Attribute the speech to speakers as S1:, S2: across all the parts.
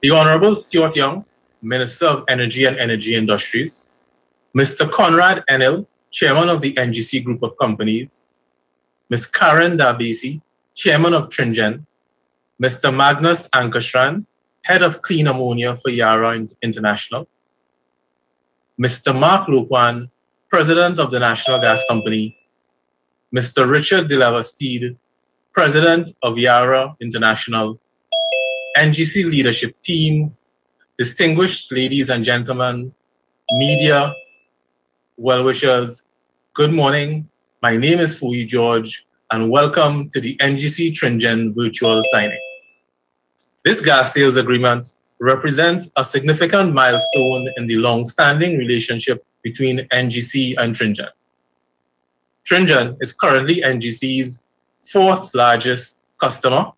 S1: the Honorable Stuart Young, Minister of Energy and Energy Industries, Mr. Conrad Enill, Chairman of the NGC Group of Companies, Ms. Karen Darbasie, Chairman of Tringen, Mr. Magnus Ankarstrand, Head of Clean Ammonia for Yara International, Mr. Mark Loquan, President of the National Gas Company, Mr. Richard de President of Yara International, NGC leadership team, distinguished ladies and gentlemen, media, well wishers, good morning. My name is Fui George, and welcome to the NGC Tringen virtual signing. This gas sales agreement represents a significant milestone in the long standing relationship between NGC and Tringen. Tringen is currently NGC's fourth largest customer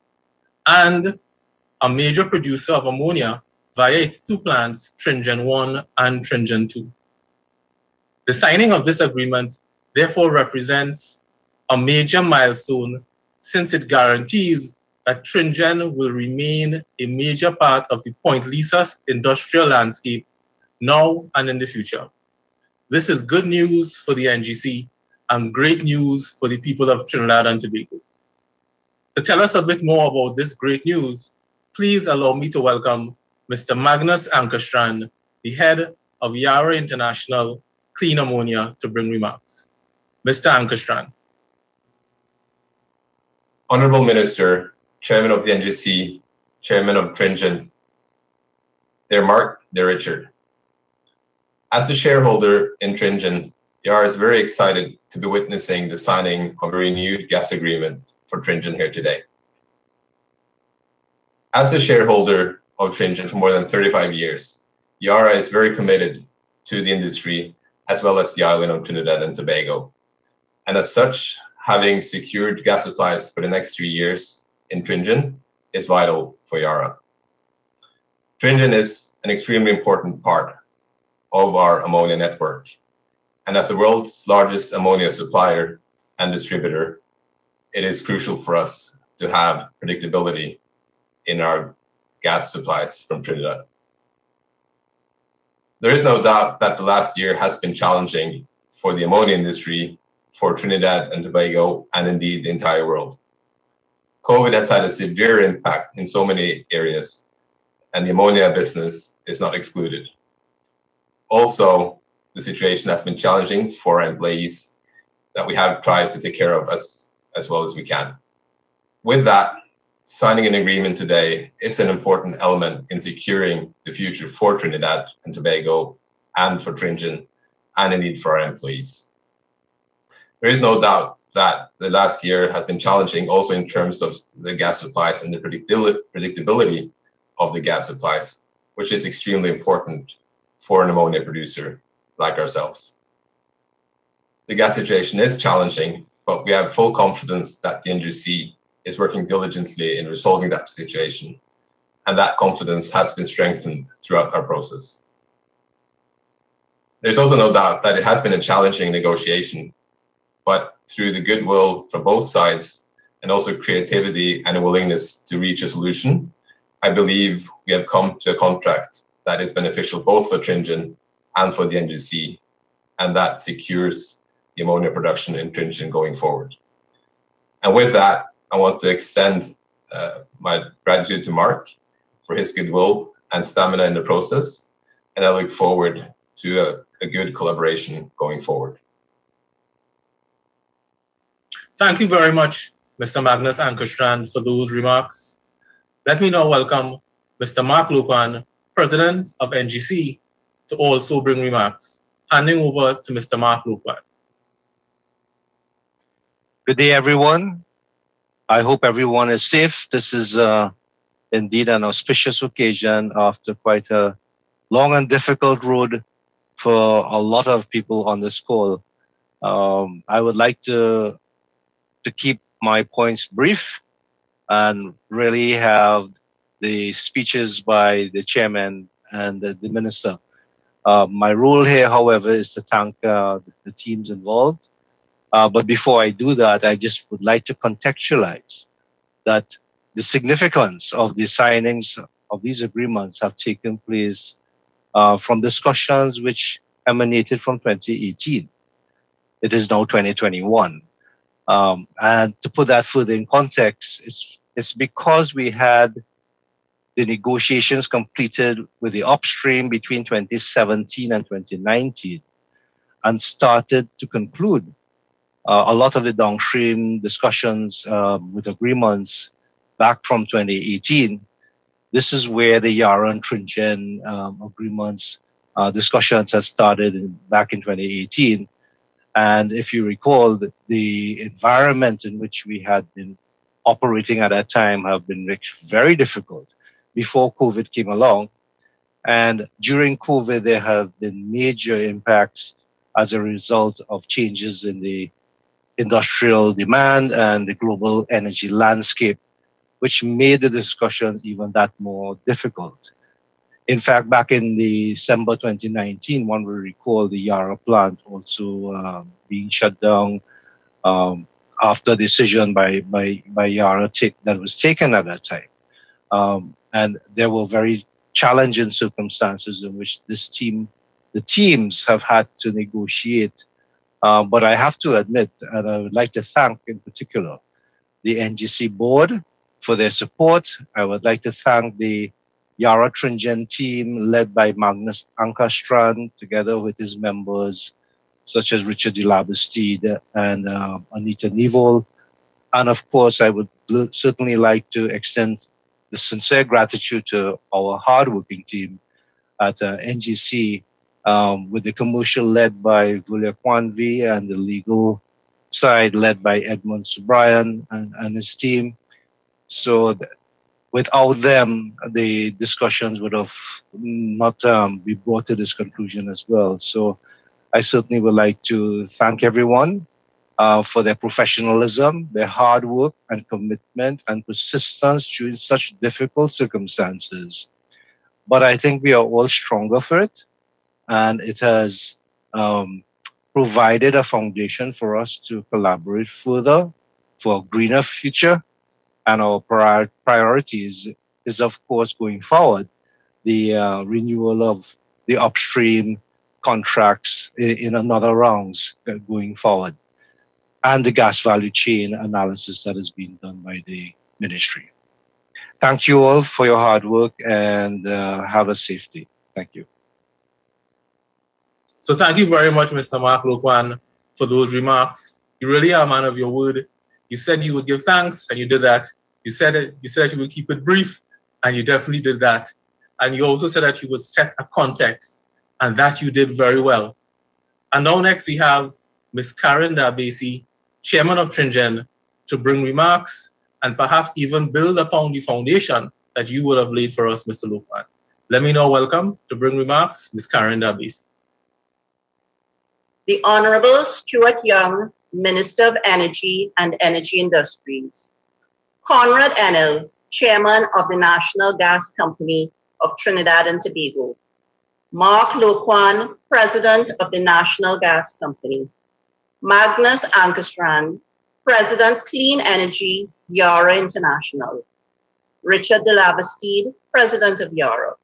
S1: and a major producer of ammonia via its two plants, Tringen 1 and Tringen 2. The signing of this agreement therefore represents a major milestone since it guarantees that Tringen will remain a major part of the Point Lisas industrial landscape now and in the future. This is good news for the NGC and great news for the people of Trinidad and Tobago. To tell us a bit more about this great news, please allow me to welcome Mr. Magnus Ankarstrand, the head of Yara International Clean Ammonia, to bring remarks. Mr. Ankarstrand.
S2: Honorable Minister, Chairman of the NGC, Chairman of Tringen, dear Mark, dear Richard. As the shareholder in Tringen, Yara is very excited to be witnessing the signing of a renewed gas agreement for Tringen here today. As a shareholder of Tringen for more than 35 years, Yara is very committed to the industry as well as the island of Trinidad and Tobago. And as such, having secured gas supplies for the next three years in Tringen is vital for Yara. Tringen is an extremely important part of our ammonia network. And as the world's largest ammonia supplier and distributor, it is crucial for us to have predictability in our gas supplies from Trinidad. There is no doubt that the last year has been challenging for the ammonia industry, for Trinidad and Tobago, and indeed the entire world. COVID has had a severe impact in so many areas, and the ammonia business is not excluded. Also, the situation has been challenging for employees that we have tried to take care of as, as well as we can. With that, signing an agreement today is an important element in securing the future for Trinidad and Tobago and for Tringen and indeed for our employees. There is no doubt that the last year has been challenging also in terms of the gas supplies and the predictability of the gas supplies, which is extremely important for an ammonia producer like ourselves. The gas situation is challenging, but we have full confidence that the NGC is working diligently in resolving that situation, and that confidence has been strengthened throughout our process. There's also no doubt that it has been a challenging negotiation, but through the goodwill from both sides and also creativity and a willingness to reach a solution, I believe we have come to a contract that is beneficial both for Tringen and for the NGC, and that secures the ammonia production in Tringen going forward. And with that, I want to extend uh, my gratitude to Mark for his goodwill and stamina in the process, and I look forward to a, a good collaboration going forward.
S1: Thank you very much, Mr. Magnus Ankarstrand, for those remarks. Let me now welcome Mr. Mark Loquan, President of NGC, to also bring remarks. Handing over to Mr. Mark Loquan.
S3: Good day, everyone. I hope everyone is safe. This is uh, indeed an auspicious occasion after quite a long and difficult road for a lot of people on this call. Um, I would like to to keep my points brief and really have the speeches by the chairman and the, the minister. Uh, my role here, however, is to thank uh, the teams involved uh, but before I do that, I just would like to contextualize that the significance of the signings of these agreements have taken place uh, from discussions which emanated from 2018. It is now 2021. Um, and to put that further in context, it's, it's because we had the negotiations completed with the upstream between 2017 and 2019 and started to conclude uh, a lot of the downstream discussions um, with agreements back from 2018. This is where the Yara and Tringen um, agreements uh, discussions had started in, back in 2018. And if you recall, the, the environment in which we had been operating at that time have been very difficult before COVID came along. And during COVID, there have been major impacts as a result of changes in the industrial demand and the global energy landscape, which made the discussions even that more difficult. In fact, back in December 2019, one will recall the Yara plant also um, being shut down um, after a decision by, by, by Yara take, that was taken at that time. Um, and there were very challenging circumstances in which this team, the teams have had to negotiate. Uh, but I have to admit, and I would like to thank in particular the NGC board for their support. I would like to thank the Yara Tringen team led by Magnus Ankarstrand together with his members such as Richard de Labastide and uh, Anita Nivol. And of course, I would certainly like to extend the sincere gratitude to our hardworking team at uh, NGC, um, with the commercial led by Vulia Kwanvi and the legal side led by Edmund Subrian and, and his team. So th- without them, the discussions would have not um, be brought to this conclusion as well. So I certainly would like to thank everyone uh, for their professionalism, their hard work and commitment and persistence during such difficult circumstances. But I think we are all stronger for it, and it has um, provided a foundation for us to collaborate further for a greener future. And our prior- priorities is, of course, going forward, the uh, renewal of the upstream contracts in, in another rounds going forward and the gas value chain analysis that is being done by the ministry. Thank you all for your hard work and uh, have a safe day. Thank you.
S1: So thank you very much, Mr. Mark Loquan, for those remarks. You really are a man of your word. You said you would give thanks, and you did that. You said it, you said you would keep it brief, and you definitely did that. And you also said that you would set a context, and that you did very well. And now next we have Ms. Karen Darbasie, chairman of Tringen, to bring remarks and perhaps even build upon the foundation that you would have laid for us, Mr. Loquan. Let me now welcome to bring remarks, Ms. Karen Darbasie.
S4: The Honorable Stuart Young, Minister of Energy and Energy Industries. Conrad Enill, Chairman of the National Gas Company of Trinidad and Tobago. Mark Loquan, President of the National Gas Company. Magnus Ankarstrand, President Clean Energy, Yara International. Richard de President of Yara.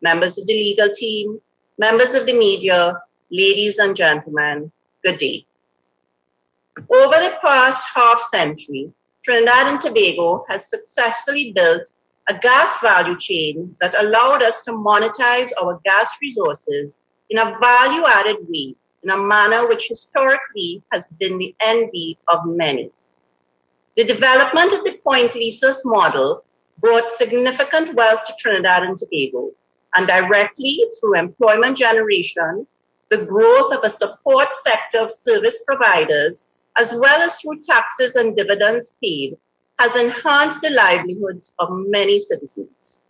S4: Members of the legal team, members of the media, ladies and gentlemen, good day. Over the past half century, Trinidad and Tobago has successfully built a gas value chain that allowed us to monetize our gas resources in a value added way in a manner which historically has been the envy of many. The development of the Point Lisas model brought significant wealth to Trinidad and Tobago, and directly through employment generation, the growth of a support sector of service providers, as well as through taxes and dividends paid, has enhanced the livelihoods of many citizens.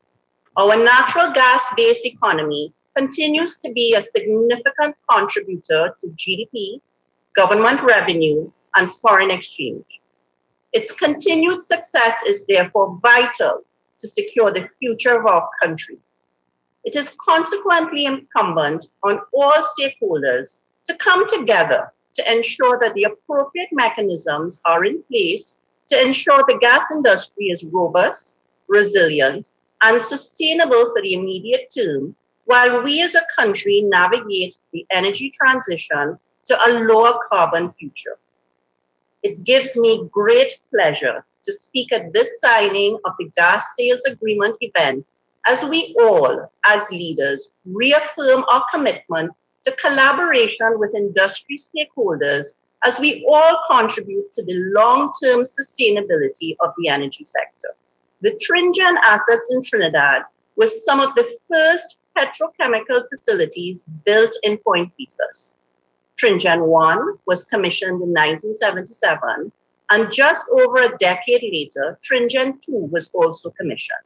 S4: Our natural gas based economy continues to be a significant contributor to GDP, government revenue, and foreign exchange. Its continued success is therefore vital to secure the future of our country. It is consequently incumbent on all stakeholders to come together to ensure that the appropriate mechanisms are in place to ensure the gas industry is robust, resilient, and sustainable for the immediate term, while we as a country navigate the energy transition to a lower carbon future. It gives me great pleasure to speak at this signing of the gas sales agreement event as we all, as leaders, reaffirm our commitment to collaboration with industry stakeholders as we all contribute to the long-term sustainability of the energy sector. The Tringen assets in Trinidad were some of the first petrochemical facilities built in Point Lisas. Tringen 1 was commissioned in 1977, and just over a decade later, Tringen 2 was also commissioned.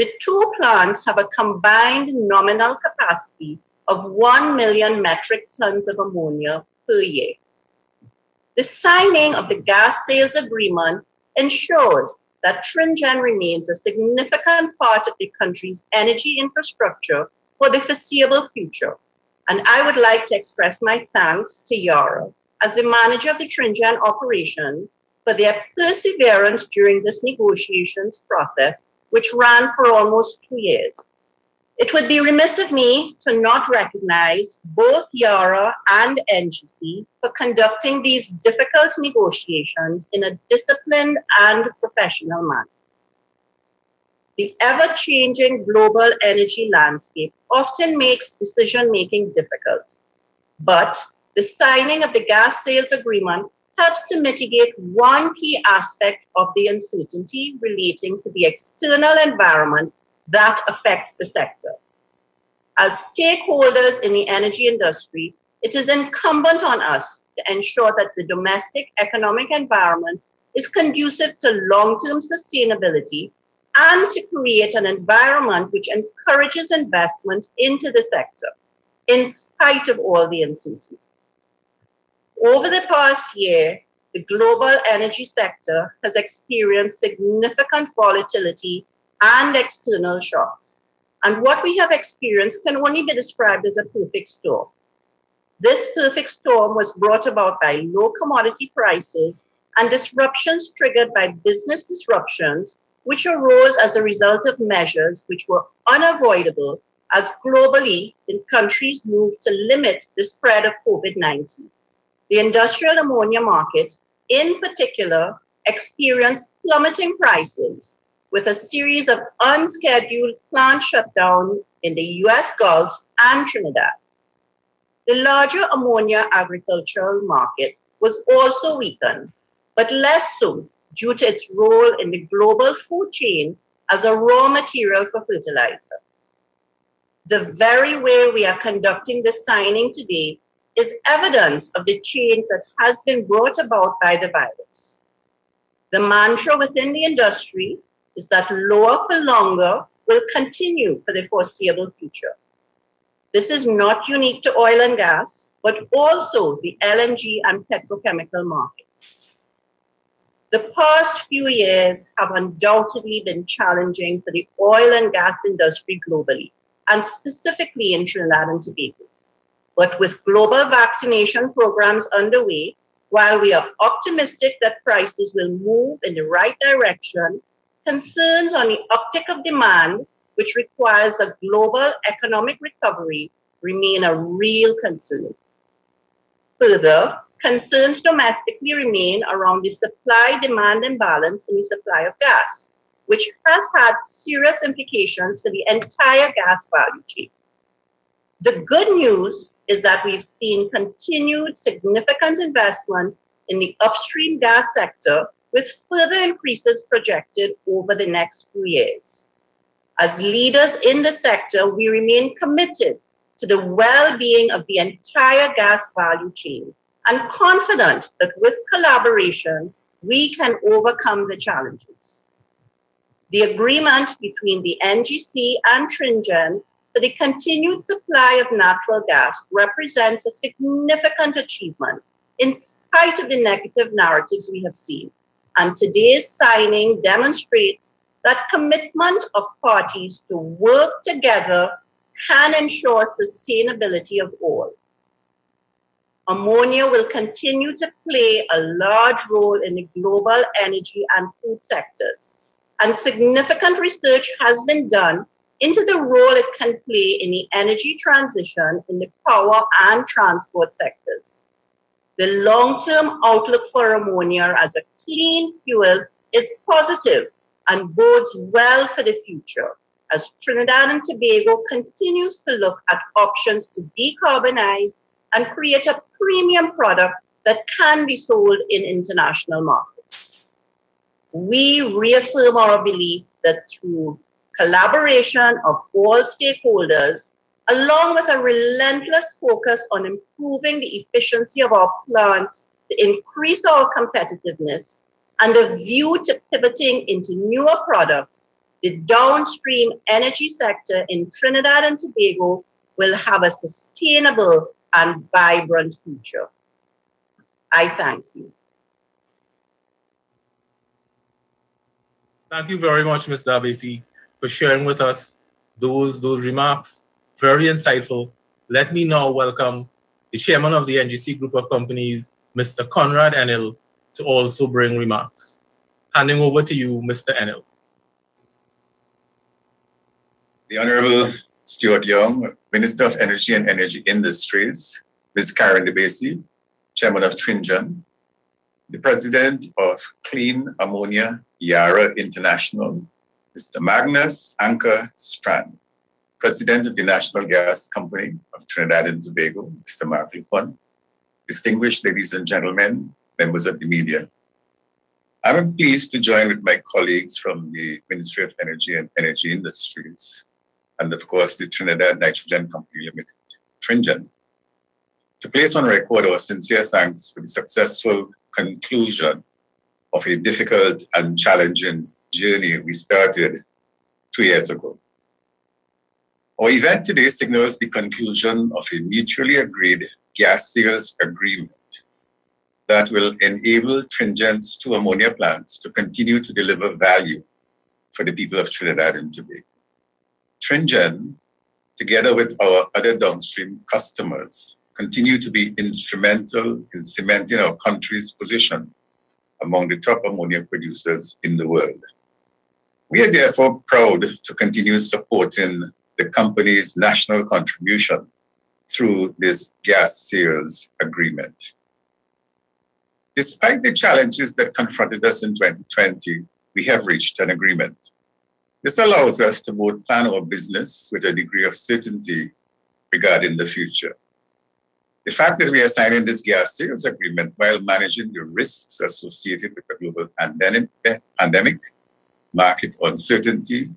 S4: The two plants have a combined nominal capacity of 1 million metric tons of ammonia per year. The signing of the gas sales agreement ensures that Tringen remains a significant part of the country's energy infrastructure for the foreseeable future. And I would like to express my thanks to Yara as the manager of the Tringen operation for their perseverance during this negotiations process, which ran for almost two years. It would be remiss of me to not recognize both Yara and NGC for conducting these difficult negotiations in a disciplined and professional manner. The ever changing global energy landscape often makes decision making difficult. But the signing of the gas sales agreement helps to mitigate one key aspect of the uncertainty relating to the external environment that affects the sector. As stakeholders in the energy industry, it is incumbent on us to ensure that the domestic economic environment is conducive to long term sustainability and to create an environment which encourages investment into the sector, in spite of all the uncertainty. Over the past year, the global energy sector has experienced significant volatility and external shocks. And what we have experienced can only be described as a perfect storm. This perfect storm was brought about by low commodity prices and disruptions triggered by business disruptions, which arose as a result of measures which were unavoidable as globally in countries moved to limit the spread of COVID 19. The industrial ammonia market, in particular, experienced plummeting prices with a series of unscheduled plant shutdowns in the US Gulf and Trinidad. The larger ammonia agricultural market was also weakened, but less so due to its role in the global food chain as a raw material for fertilizer. The very way we are conducting the signing today is evidence of the change that has been brought about by the virus. The mantra within the industry is that lower for longer will continue for the foreseeable future. This is not unique to oil and gas, but also the LNG and petrochemical markets. The past few years have undoubtedly been challenging for the oil and gas industry globally, and specifically in Trinidad and Tobago. But with global vaccination programs underway, while we are optimistic that prices will move in the right direction, concerns on the uptick of demand, which requires a global economic recovery, remain a real concern. Further, concerns domestically remain around the supply demand imbalance in the supply of gas, which has had serious implications for the entire gas value chain. The good news is that we've seen continued significant investment in the upstream gas sector with further increases projected over the next few years. As leaders in the sector, we remain committed to the well being of the entire gas value chain and confident that with collaboration, we can overcome the challenges. The agreement between the NGC and Tringen the continued supply of natural gas represents a significant achievement in spite of the negative narratives we have seen. And today's signing demonstrates that commitment of parties to work together can ensure sustainability of all. Ammonia will continue to play a large role in the global energy and food sectors. and significant research has been done into the role it can play in the energy transition in the power and transport sectors. The long term outlook for ammonia as a clean fuel is positive and bodes well for the future as Trinidad and Tobago continues to look at options to decarbonize and create a premium product that can be sold in international markets. We reaffirm our belief that through collaboration of all stakeholders, along with a relentless focus on improving the efficiency of our plants to increase our competitiveness, and a view to pivoting into newer products, the downstream energy sector in Trinidad and Tobago will have a sustainable and vibrant future. I thank you.
S1: Thank you very much, Ms. Darbasie, for sharing with us those, those remarks. Very insightful. Let me now welcome the chairman of the NGC Group of Companies, Mr. Conrad Enill, to also bring remarks. Handing over to you, Mr. Enill.
S5: The Honorable Stuart Young, Minister of Energy and Energy Industries, Ms. Karen Darbasie, Chairman of Tringen, the President of Clean Ammonia Yara International, Mr. Magnus Ankarstrand, President of the National Gas Company of Trinidad and Tobago, Mr. Mark Loquan, distinguished ladies and gentlemen, members of the media. I'm pleased to join with my colleagues from the Ministry of Energy and Energy Industries, and of course the Trinidad Nitrogen Company Limited, Tringen, to place on record our sincere thanks for the successful conclusion of a difficult and challenging journey we started two years ago. Our event today signals the conclusion of a mutually agreed gas sales agreement that will enable Tringen's two ammonia plants to continue to deliver value for the people of Trinidad and Tobago. Tringen, together with our other downstream customers, continue to be instrumental in cementing our country's position among the top ammonia producers in the world. We are therefore proud to continue supporting the company's national contribution through this gas sales agreement. Despite the challenges that confronted us in 2020, we have reached an agreement. This allows us to both plan our business with a degree of certainty regarding the future. The fact that we are signing this gas sales agreement while managing the risks associated with the global pandemic, eh, market uncertainty,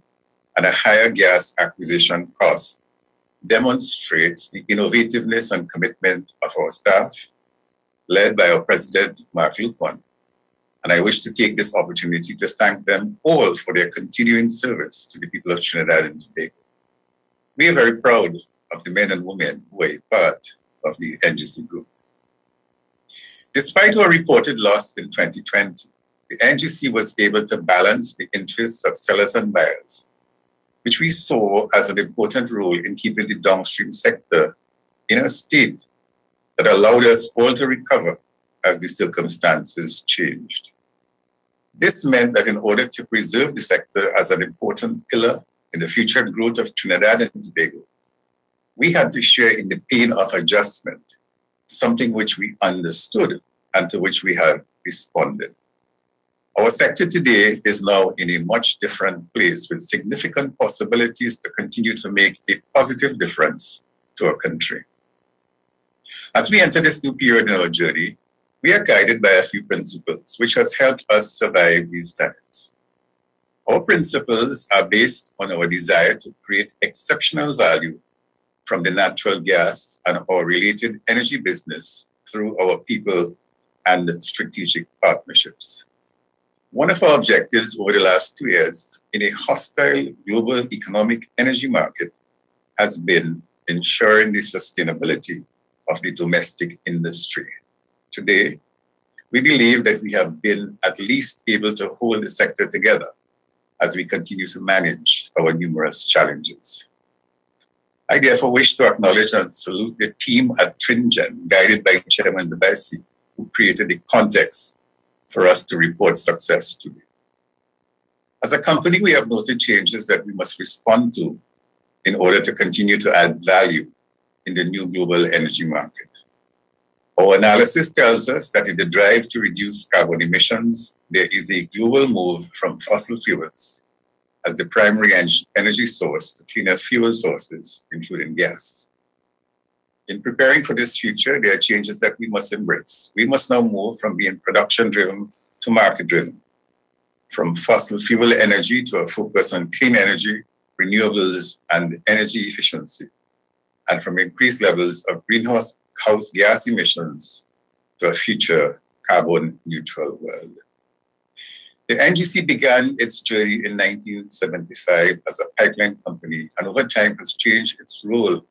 S5: and a higher gas acquisition cost demonstrates the innovativeness and commitment of our staff led by our President, Mark Loquan. And I wish to take this opportunity to thank them all for their continuing service to the people of Trinidad and Tobago. We are very proud of the men and women who are part of the NGC group. Despite our reported loss in 2020, the NGC was able to balance the interests of sellers and buyers, which we saw as an important role in keeping the downstream sector in a state that allowed us all to recover as the circumstances changed. This meant that in order to preserve the sector as an important pillar in the future growth of Trinidad and Tobago, we had to share in the pain of adjustment, something which we understood and to which we had responded. Our sector today is now in a much different place with significant possibilities to continue to make a positive difference to our country. As we enter this new period in our journey, we are guided by a few principles which has helped us survive these times. Our principles are based on our desire to create exceptional value from the natural gas and our related energy business through our people and strategic partnerships. One of our objectives over the last two years in a hostile global economic energy market has been ensuring the sustainability of the domestic industry. Today, we believe that we have been at least able to hold the sector together as we continue to manage our numerous challenges. I therefore wish to acknowledge and salute the team at Tringen, guided by Chairman Darbasie, who created the context for us to report success today. As a company, we have noted changes that we must respond to in order to continue to add value in the new global energy market. Our analysis tells us that in the drive to reduce carbon emissions, there is a global move from fossil fuels as the primary energy source to cleaner fuel sources, including gas. In preparing for this future, there are changes that we must embrace. We must now move from being production driven to market driven, from fossil fuel energy to a focus on clean energy, renewables, and energy efficiency, and from increased levels of greenhouse gas emissions to a future carbon neutral world. The NGC began its journey in 1975 as a pipeline company and over time has changed its role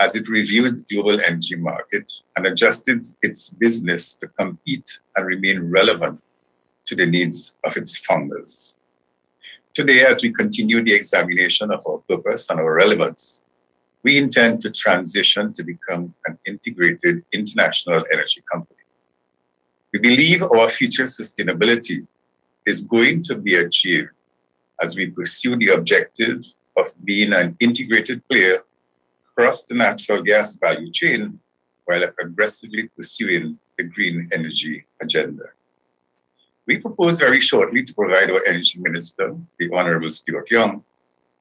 S5: as it reviewed the global energy market and adjusted its business to compete and remain relevant to the needs of its founders. Today, as we continue the examination of our purpose and our relevance, we intend to transition to become an integrated international energy company. We believe our future sustainability is going to be achieved as we pursue the objective of being an integrated player across the natural gas value chain while aggressively pursuing the green energy agenda. We propose very shortly to provide our Energy Minister, the Honorable Stuart Young,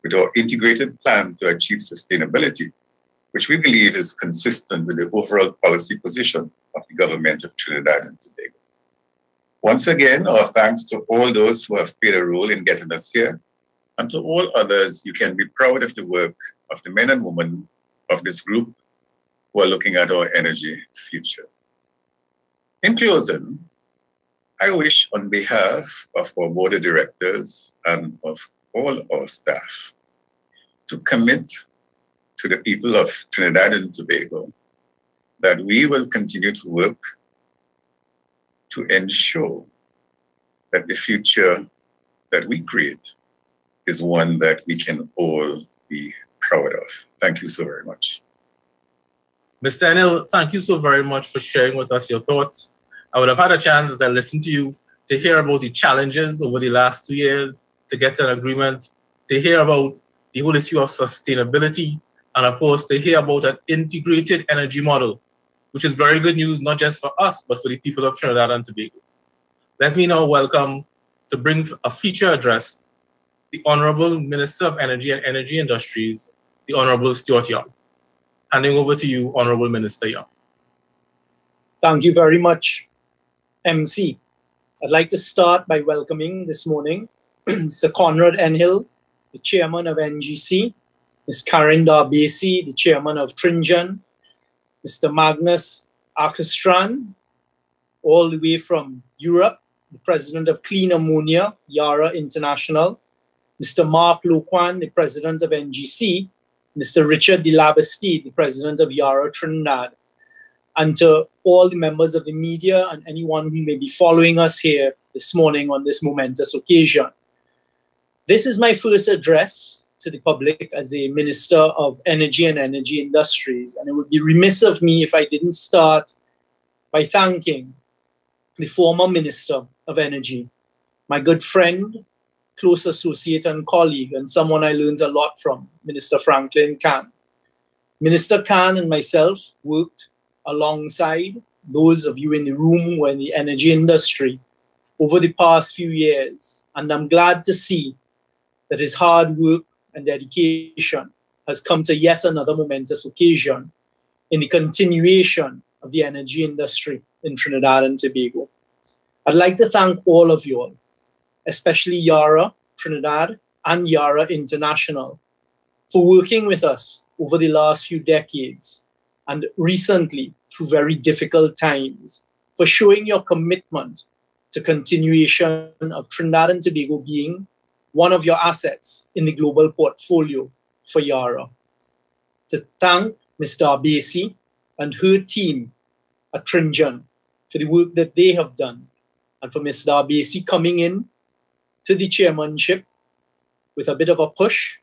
S5: with our integrated plan to achieve sustainability, which we believe is consistent with the overall policy position of the government of Trinidad and Tobago. Once again, our thanks to all those who have played a role in getting us here, and to all others, you can be proud of the work of the men and women of this group who are looking at our energy future. In closing, I wish on behalf of our board of directors and of all our staff to commit to the people of Trinidad and Tobago that we will continue to work to ensure that the future that we create is one that we can all be proud of. Thank you so very much.
S1: Mr. Enill, thank you so very much for sharing with us your thoughts. I would have had a chance as I listened to you to hear about the challenges over the last two years to get an agreement, to hear about the whole issue of sustainability, and of course, to hear about an integrated energy model which is very good news, not just for us, but for the people of Trinidad and Tobago. Let me now welcome to bring a feature address the Honorable Minister of Energy and Energy Industries, the Honorable Stuart Young. Handing over to you, Honorable Minister Young.
S6: Thank you very much, MC. I'd like to start by welcoming this morning Sir Conrad Enill, the chairman of NGC, Ms. Karen Darbasie, the chairman of Tringen, Mr. Magnus Ankarstrand, all the way from Europe, the president of Clean Ammonia, Yara International, Mr. Mark Loquan, the president of NGC, Mr. Richard de Labastide, the president of Yara Trinidad, and to all the members of the media and anyone who may be following us here this morning on this momentous occasion. This is my first address to the public as a Minister of Energy and Energy Industries. And it would be remiss of me if I didn't start by thanking the former Minister of Energy, my good friend, close associate and colleague, and someone I learned a lot from, Minister Franklin Khan. Minister Khan and myself worked alongside those of you in the room who are in the energy industry over the past few years. And I'm glad to see that his hard work and dedication has come to yet another momentous occasion in the continuation of the energy industry in Trinidad and Tobago. I'd like to thank all of you all, especially Yara Trinidad and Yara International, for working with us over the last few decades and recently through very difficult times, for showing your commitment to continuation of Trinidad and Tobago being one of your assets in the global portfolio for Yara. To thank Mr. Darbasie and her team at Tringen for the work that they have done, and for Ms. Darbasie coming in to the chairmanship with a bit of a push,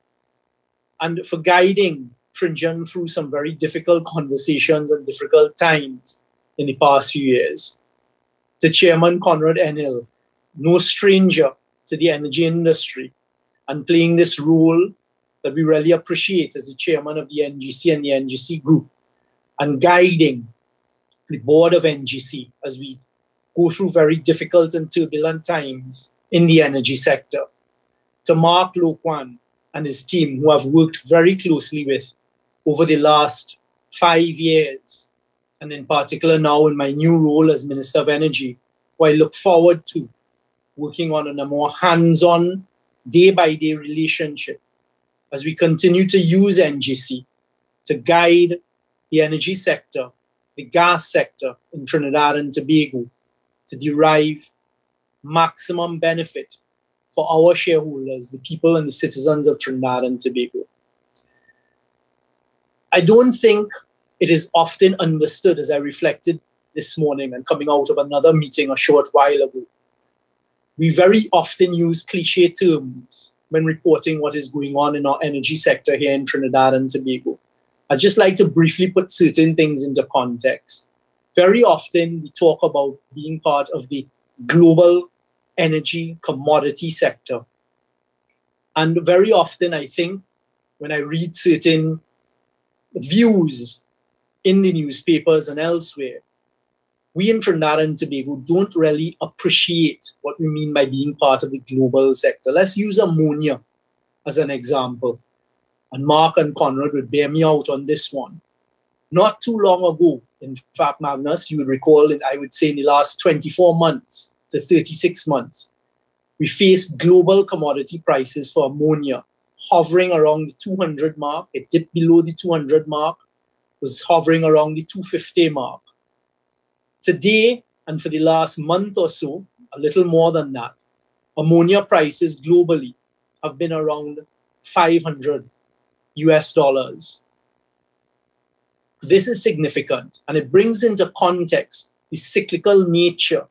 S6: and for guiding Tringen through some very difficult conversations and difficult times in the past few years. To Chairman Conrad Enill, no stranger to the energy industry and playing this role that we really appreciate as the chairman of the NGC and the NGC group and guiding the board of NGC as we go through very difficult and turbulent times in the energy sector. To Mark Lo and his team, who I've worked very closely with over the last five years, and in particular now in my new role as Minister of Energy, who I look forward to working on a more hands on, day by day relationship as we continue to use NGC to guide the energy sector, the gas sector in Trinidad and Tobago to derive maximum benefit for our shareholders, the people and the citizens of Trinidad and Tobago. I don't think it is often understood as I reflected this morning and coming out of another meeting a short while ago. We very often use cliche terms when reporting what is going on in our energy sector here in Trinidad and Tobago. I'd just like to briefly put certain things into context. Very often we talk about being part of the global energy commodity sector. And very often I think when I read certain views in the newspapers and elsewhere, we in Trinidad and Tobago don't really appreciate what we mean by being part of the global sector. Let's use ammonia as an example. And Mark and Conrad would bear me out on this one. Not too long ago, in fact, Magnus, you would recall, I would say in the last 24 months to 36 months, we faced global commodity prices for ammonia hovering around the 200 mark. It dipped below the 200 mark, was hovering around the 250 mark. Today, and for the last month or so, a little more than that, ammonia prices globally have been around 500 US dollars. This is significant and it brings into context the cyclical nature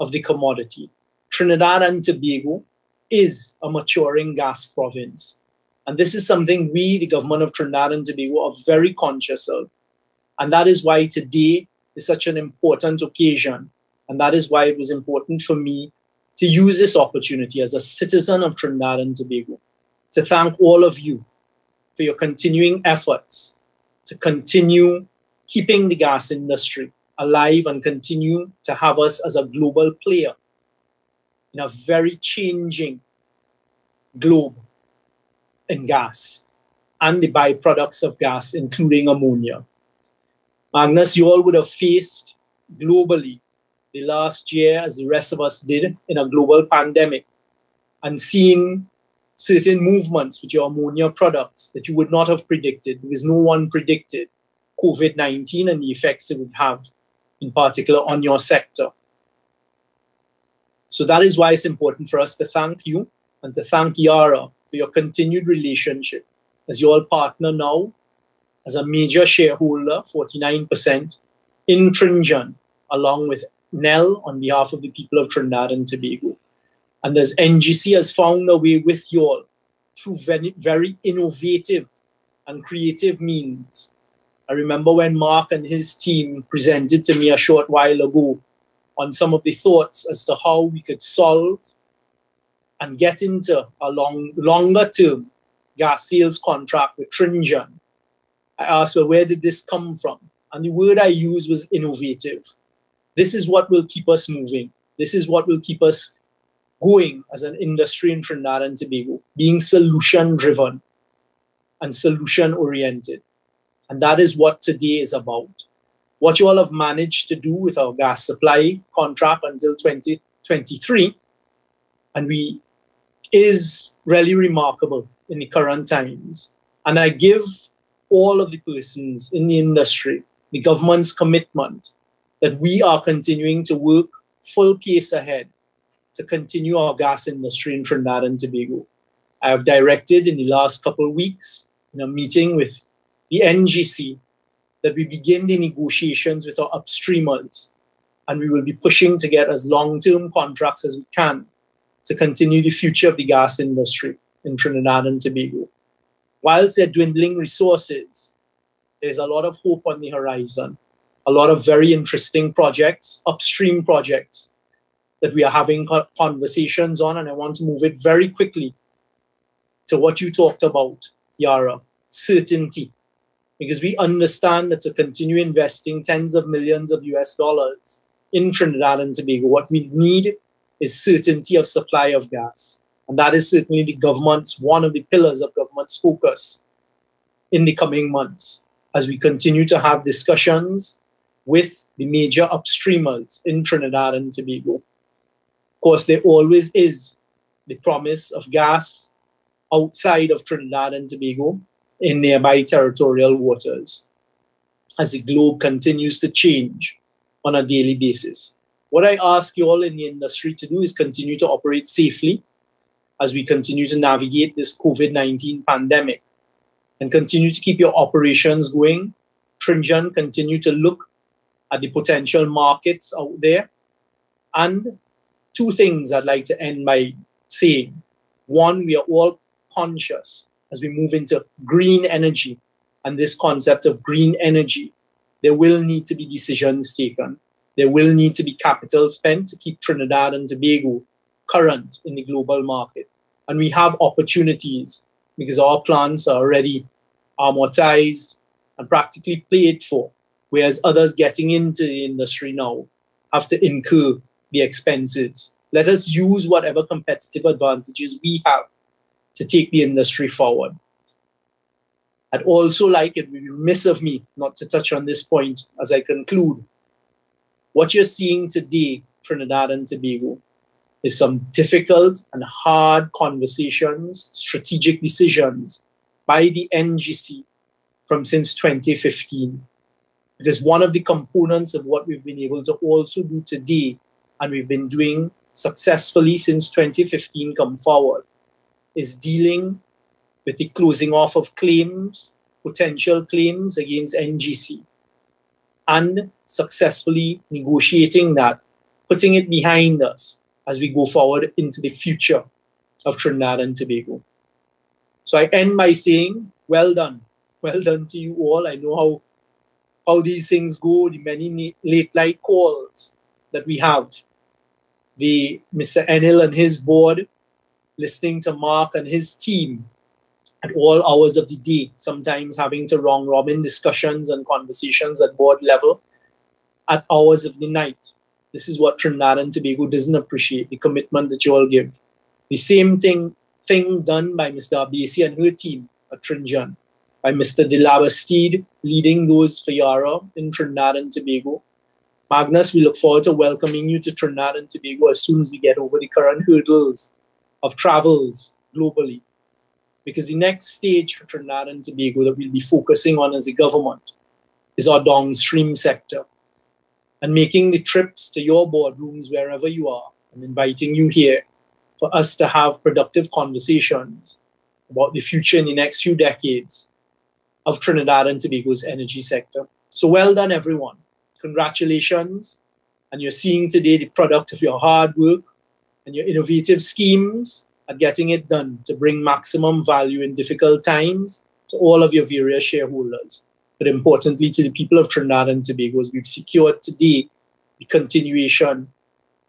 S6: of the commodity. Trinidad and Tobago is a maturing gas province. And this is something we, the government of Trinidad and Tobago, are very conscious of. And that is why today is such an important occasion. And that is why it was important for me to use this opportunity as a citizen of Trinidad and Tobago to thank all of you for your continuing efforts to continue keeping the gas industry alive and continue to have us as a global player in a very changing globe in gas and the byproducts of gas, including ammonia. Magnus, you all would have faced globally the last year, as the rest of us did, in a global pandemic, and seen certain movements with your ammonia products that you would not have predicted because no one predicted COVID 19 and the effects it would have, in particular, on your sector. So that is why it's important for us to thank you and to thank Yara for your continued relationship as your partner now as a major shareholder, 49%, in Tringen, along with NEL on behalf of the people of Trinidad and Tobago. And as NGC has found a way with you all through very, very innovative and creative means. I remember when Mark and his team presented to me a short while ago on some of the thoughts as to how we could solve and get into a long, longer term gas sales contract with Tringen. I asked, well, where did this come from? And the word I used was innovative. This is what will keep us moving. This is what will keep us going as an industry in Trinidad and Tobago, being solution driven and solution oriented. And that is what today is about. What you all have managed to do with our gas supply contract until 2023, and we is really remarkable in the current times. And I give all of the persons in the industry the government's commitment that we are continuing to work full pace ahead to continue our gas industry in Trinidad and Tobago. I have directed in the last couple of weeks in a meeting with the NGC that we begin the negotiations with our upstreamers and we will be pushing to get as long-term contracts as we can to continue the future of the gas industry in Trinidad and Tobago. Whilst they're dwindling resources, there's a lot of hope on the horizon, a lot of very interesting projects, upstream projects that we are having conversations on, and I want to move it very quickly to what you talked about, Yara certainty. Because we understand that to continue investing tens of millions of US dollars in Trinidad and Tobago, what we need is certainty of supply of gas. And that is certainly the government's one of the pillars of government's focus in the coming months as we continue to have discussions with the major upstreamers in Trinidad and Tobago. Of course, there always is the promise of gas outside of Trinidad and Tobago in nearby territorial waters as the globe continues to change on a daily basis. What I ask you all in the industry to do is continue to operate safely as we continue to navigate this COVID 19 pandemic and continue to keep your operations going. Tringen, continue to look at the potential markets out there. And two things I'd like to end by saying. One, we are all conscious as we move into green energy and this concept of green energy. There will need to be decisions taken. There will need to be capital spent to keep Trinidad and Tobago current in the global market. And we have opportunities because our plants are already amortized and practically paid for whereas others getting into the industry now have to incur the expenses. Let us use whatever competitive advantages we have to take the industry forward. I'd also like it would be remiss of me not to touch on this point as I conclude. What you're seeing today, Trinidad and Tobago, is some difficult and hard conversations, strategic decisions by the NGC from since 2015 because one of the components of what we've been able to also do today, and we've been doing successfully since 2015 come forward, is dealing with the closing off of claims, potential claims against NGC, and successfully negotiating that, putting it behind us as we go forward into the future of Trinidad and Tobago. So I end by saying, well done. Well done to you all. I know how how these things go, the many late night calls that we have. The Mr. Enill and his board listening to Mark and his team at all hours of the day, sometimes having to wrong robin discussions and conversations at board level at hours of the night. This is what Trinidad and Tobago doesn't appreciate, the commitment that you all give. The same thing thing done by Mr. Darbasie and her team at Tringen by Mr. Delabastide, leading those for Yara in Trinidad and Tobago. Magnus, we look forward to welcoming you to Trinidad and Tobago as soon as we get over the current hurdles of travels globally. Because the next stage for Trinidad and Tobago that we'll be focusing on as a government is our downstream sector and making the trips to your boardrooms wherever you are and inviting you here for us to have productive conversations about the future in the next few decades of Trinidad and Tobago's energy sector. So well done, everyone. Congratulations. And you're seeing today the product of your hard work and your innovative schemes at getting it done to bring maximum value in difficult times to all of your various shareholders. But importantly, to the people of Trinidad and Tobago, as we've secured today the continuation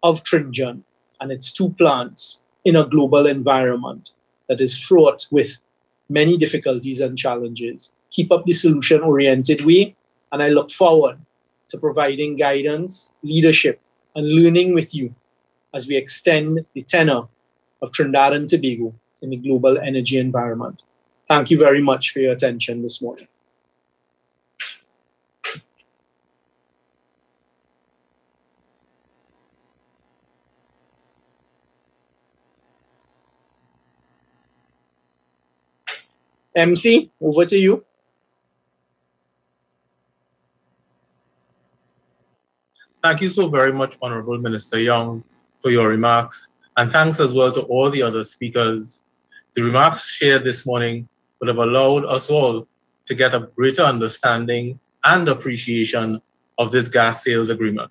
S6: of Tringen and its two plants in a global environment that is fraught with many difficulties and challenges keep up the solution oriented way. And I look forward to providing guidance, leadership, and learning with you as we extend the tenor of Trinidad and Tobago in the global energy environment. Thank you very much for your attention this morning. MC, over to you.
S1: Thank you so very much, Honorable Minister Young, for your remarks. And thanks as well to all the other speakers. The remarks shared this morning would have allowed us all to get a greater understanding and appreciation of this gas sales agreement.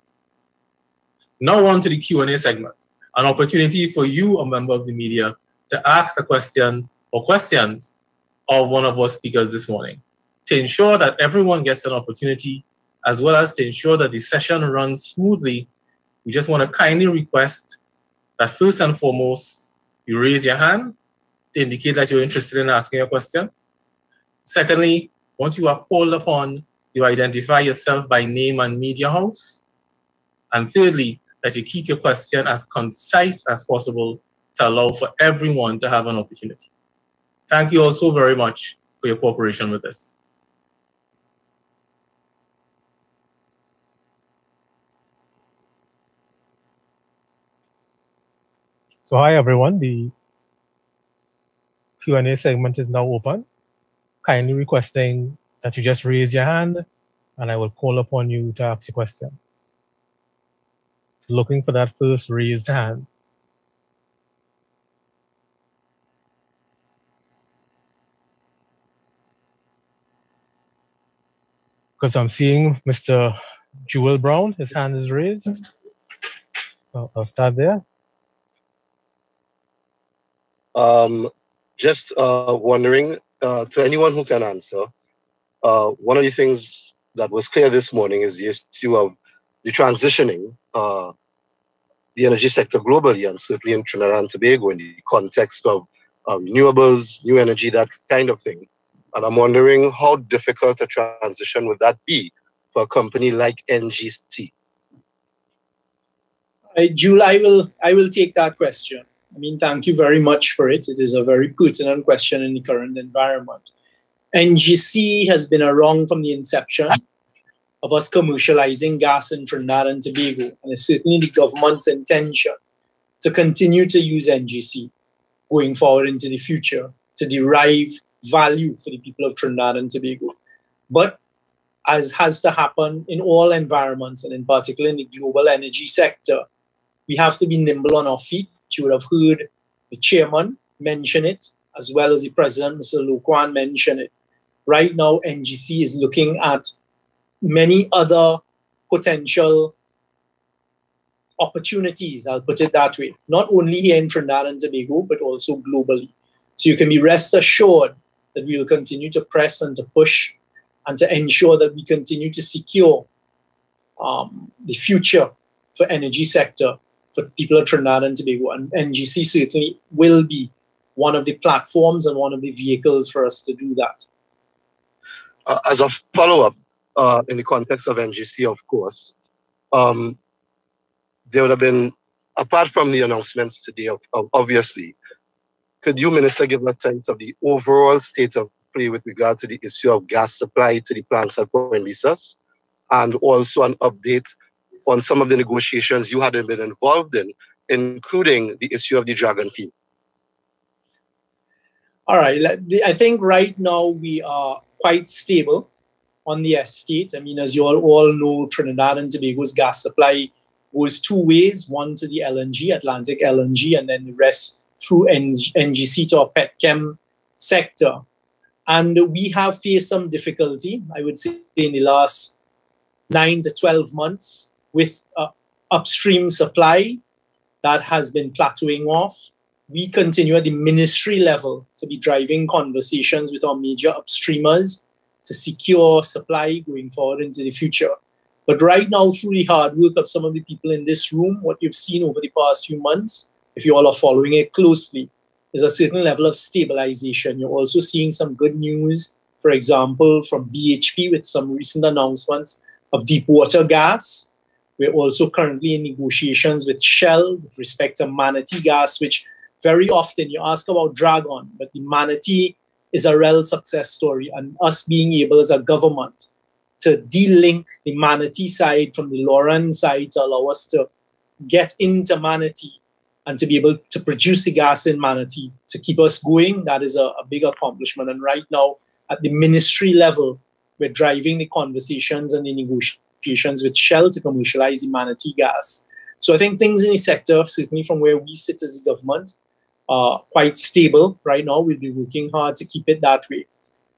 S1: Now on to the Q&A segment, an opportunity for you, a member of the media, to ask a question or questions of one of our speakers this morning. To ensure that everyone gets an opportunity as well as to ensure that the session runs smoothly, we just want to kindly request that first and foremost, you raise your hand to indicate that you're interested in asking a question. Secondly, once you are called upon, you identify yourself by name and media house. And thirdly, that you keep your question as concise as possible to allow for everyone to have an opportunity. Thank you all so very much for your cooperation with us.
S7: So hi everyone, the Q&A segment is now open. Kindly requesting that you just raise your hand and I will call upon you to ask your question. Looking for that first raised hand. Because I'm seeing Mr. Jewel Brown, his hand is raised. I'll start there.
S8: Um, just uh, wondering uh, to anyone who can answer, uh, one of the things that was clear this morning is the issue of the transitioning uh, the energy sector globally and certainly in Trinidad and Tobago in the context of uh, renewables, new energy, that kind of thing. And I'm wondering how difficult a transition would that be for a company like NGC?
S6: Uh, Jewel, I will I will take that question. I mean, thank you very much for it. It is a very pertinent question in the current environment. NGC has been around from the inception of us commercializing gas in Trinidad and Tobago, and it's certainly the government's intention to continue to use NGC going forward into the future to derive value for the people of Trinidad and Tobago. But as has to happen in all environments, and in particular in the global energy sector, we have to be nimble on our feet you would have heard the chairman mention it, as well as the president, Mr. Loquan, mention it. Right now, NGC is looking at many other potential opportunities, I'll put it that way, not only here in Trinidad and Tobago, but also globally. So you can be rest assured that we will continue to press and to push and to ensure that we continue to secure um, the future for energy sector for people of Trinidad and Tobago. And NGC certainly will be one of the platforms and one of the vehicles for us to do that.
S8: Uh, as a follow up, uh, in the context of NGC, of course, um, there would have been, apart from the announcements today, obviously, could you, Minister, give a sense of the overall state of play with regard to the issue of gas supply to the plants at Point Lisas, and also an update on some of the negotiations you hadn't been involved in, including the issue of the dragon fee?
S6: All right. I think right now we are quite stable on the estate. I mean, as you all, all know, Trinidad and Tobago's gas supply goes two ways one to the LNG, Atlantic LNG, and then the rest through NGC to our petchem sector. And we have faced some difficulty, I would say, in the last nine to 12 months with uh, upstream supply that has been plateauing off. We continue at the ministry level to be driving conversations with our major upstreamers to secure supply going forward into the future. But right now, through the hard work of some of the people in this room, what you've seen over the past few months, if you all are following it closely, is a certain level of stabilization. You're also seeing some good news, for example, from BHP with some recent announcements of deep water gas we're also currently in negotiations with Shell with respect to Manatee gas, which very often you ask about Dragon, but the Manatee is a real success story. And us being able as a government to de-link the Manatee side from the Loran side to allow us to get into Manatee and to be able to produce the gas in Manatee to keep us going, that is a, a big accomplishment. And right now, at the ministry level, we're driving the conversations and the negotiations with Shell to commercialize the Manatee gas. So I think things in the sector, certainly from where we sit as a government, are quite stable right now. We'll be working hard to keep it that way.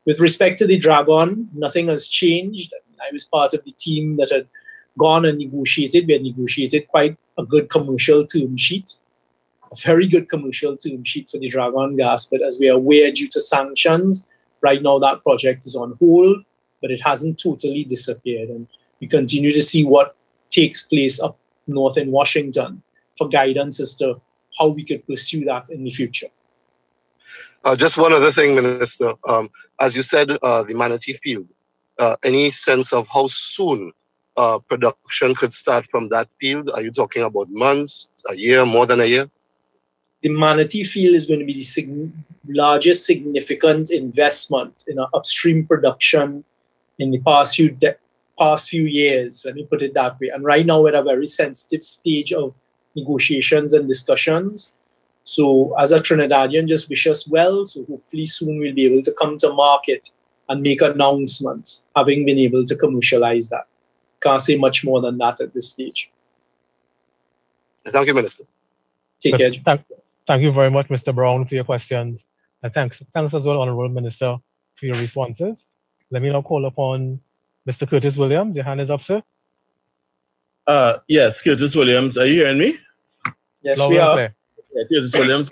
S6: With respect to the Dragon, nothing has changed. I was part of the team that had gone and negotiated. We had negotiated quite a good commercial term sheet, a very good commercial term sheet for the Dragon gas. But as we are aware, due to sanctions, right now that project is on hold, but it hasn't totally disappeared. And we continue to see what takes place up north in Washington for guidance as to how we could pursue that in the future.
S8: Uh, just one other thing, Minister. Um, as you said, uh, the Manatee Field, uh, any sense of how soon uh, production could start from that field? Are you talking about months, a year, more than a year?
S6: The Manatee Field is going to be the sig- largest significant investment in upstream production in the past few de- past few years. Let me put it that way. And right now, we're at a very sensitive stage of negotiations and discussions. So, as a Trinidadian, just wish us well. So, hopefully, soon we'll be able to come to market and make announcements, having been able to commercialize that. Can't say much more than that at this stage.
S8: Thank you, Minister.
S6: Take care.
S7: Thank, thank you very much, Mr. Brown, for your questions. And thanks, thanks as well, Honorable Minister, for your responses. Let me now call upon Mr. Curtis Williams. Your hand is up, sir.
S9: Uh, yes, Curtis Williams. Are you hearing me?
S6: Yes, Loud we are.
S9: Yeah, Curtis Williams,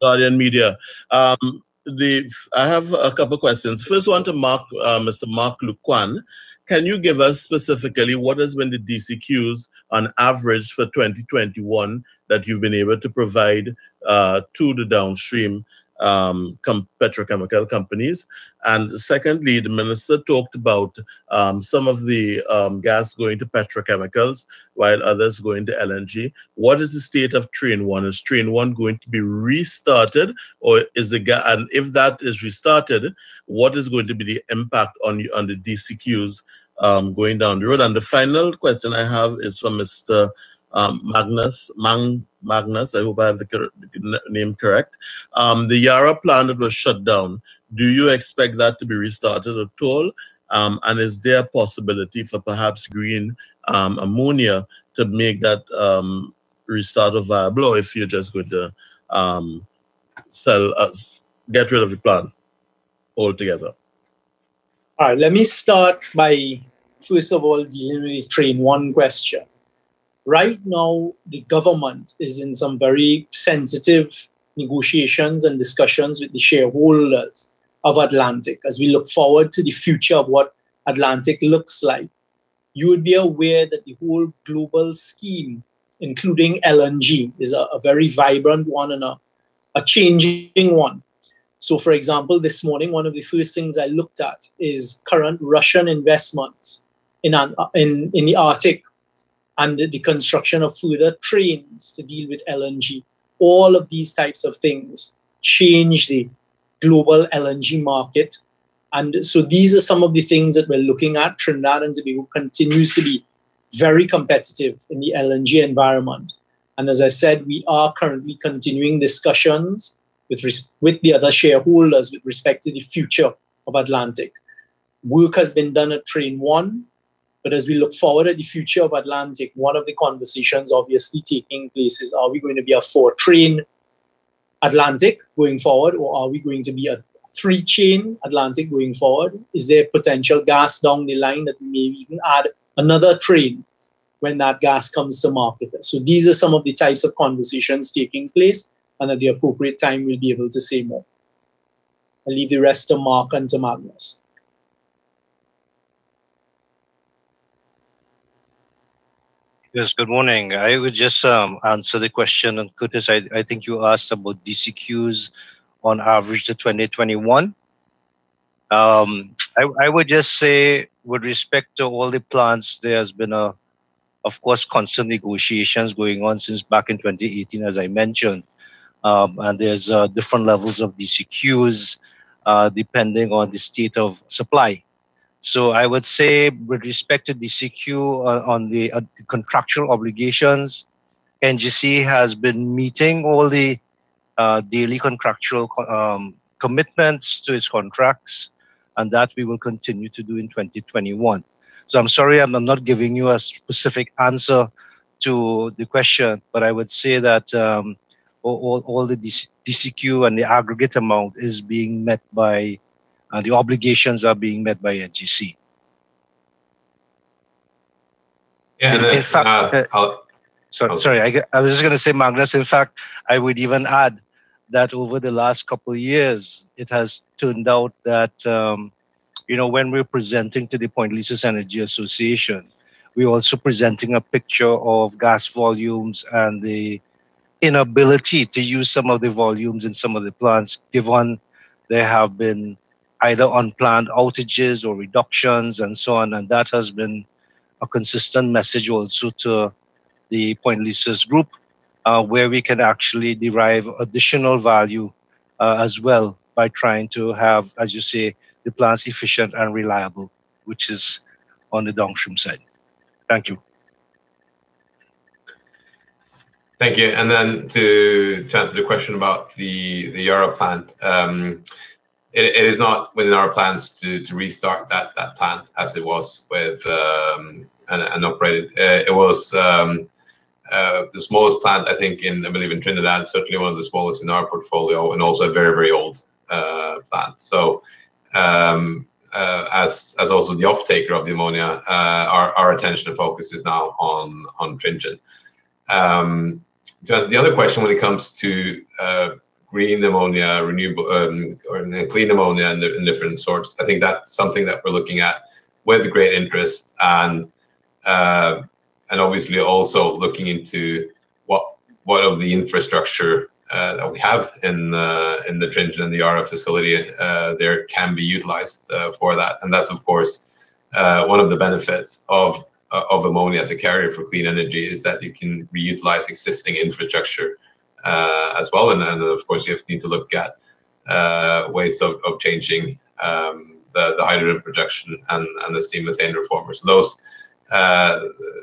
S9: Guardian Media. Um, the I have a couple questions. First one to Mark, uh, Mr. Mark Loquan. Can you give us specifically what has been the DCQs on average for 2021 that you've been able to provide uh, to the downstream um, com- petrochemical companies. And secondly, the minister talked about um, some of the um, gas going to petrochemicals while others going to LNG. What is the state of Train 1? Is Train 1 going to be restarted or is the gas, and if that is restarted, what is going to be the impact on, on the DCQs um, going down the road? And the final question I have is from Mr um, Magnus, Mang, Magnus, I hope I have the, name correct. Um, the Yara plant that was shut down, do you expect that to be restarted at all? Um, and is there a possibility for perhaps green um, ammonia to make that um, restart viable, or if you're just going to um, sell us, get rid of the plant altogether?
S6: All right, let me start by first of all dealing with train one question right now the government is in some very sensitive negotiations and discussions with the shareholders of Atlantic as we look forward to the future of what Atlantic looks like. You would be aware that the whole global scheme, including LNG, is a, a very vibrant one and a, a changing one. So, for example, this morning, one of the first things I looked at is current Russian investments in, an, in, in the Arctic and the construction of further trains to deal with LNG. All of these types of things change the global LNG market. And so these are some of the things that we're looking at. Trinidad and Tobago continues to be very competitive in the LNG environment. And as I said, we are currently continuing discussions with, res- with the other shareholders with respect to the future of Atlantic. Work has been done at Train 1 but as we look forward at the future of Atlantic, one of the conversations obviously taking place is are we going to be a four train Atlantic going forward, or are we going to be a three train Atlantic going forward? Is there potential gas down the line that we may even add another train when that gas comes to market? So these are some of the types of conversations taking place, and at the appropriate time, we'll be able to say more. I'll leave the rest to Mark and to Magnus.
S3: Yes, good morning. I would just um, answer the question. And Curtis, I, I think you asked about DCQs on average to 2021. Um, I, I would just say, with respect to all the plants, there has been a, of course, constant negotiations going on since back in 2018, as I mentioned. Um, and there's uh, different levels of DCQs uh, depending on the state of supply. So I would say, with respect to DCQ uh, on the uh, contractual obligations, NGC has been meeting all the uh, daily contractual um, commitments to its contracts, and that we will continue to do in 2021. So I'm sorry I'm not giving you a specific answer to the question, but I would say that um, all, all the DCQ and the aggregate amount is being met by uh, the obligations are being met by NGC.
S2: Yeah,
S3: in, in fact, uh, uh, sorry, sorry, I, I was just going to say, Magnus. In fact, I would even add that over the last couple of years, it has turned out that um, you know when we're presenting to the Point Lisas Energy Association, We're also presenting a picture of gas volumes and the inability to use some of the volumes in some of the plants, given there have been either unplanned outages or reductions and so on. And that has been a consistent message also to the Point Lisas group, uh, where we can actually derive additional value uh, as well by trying to have, as you say, the plants efficient and reliable, which is on the downstream side. Thank you.
S2: Thank you. And then to, to answer the question about the, the Yara plant, um, it, is not within our plans to, to restart that, that plant as it was with um, an, an operated. Uh, it was um, uh, the smallest plant, I think, in I believe in Trinidad, certainly one of the smallest in our portfolio, and also a very very old uh, plant. So, um, uh, as as also the off taker of the ammonia, uh, our our attention and focus is now on on Tringen. Um, to answer the other question, when it comes to uh, green ammonia, renewable um, or clean ammonia, and, different sorts, I think that's something that we're looking at with great interest and uh, and obviously also looking into what what of the infrastructure uh, that we have in uh, in the Tringen and the Yara facility uh, there can be utilized uh, for that, and that's of course uh, one of the benefits of uh, of ammonia as a carrier for clean energy is that you can reutilize existing infrastructure as well, and, and of course you need to look at ways of, of changing um, the, the hydrogen production and, and the steam methane reformers. Those uh,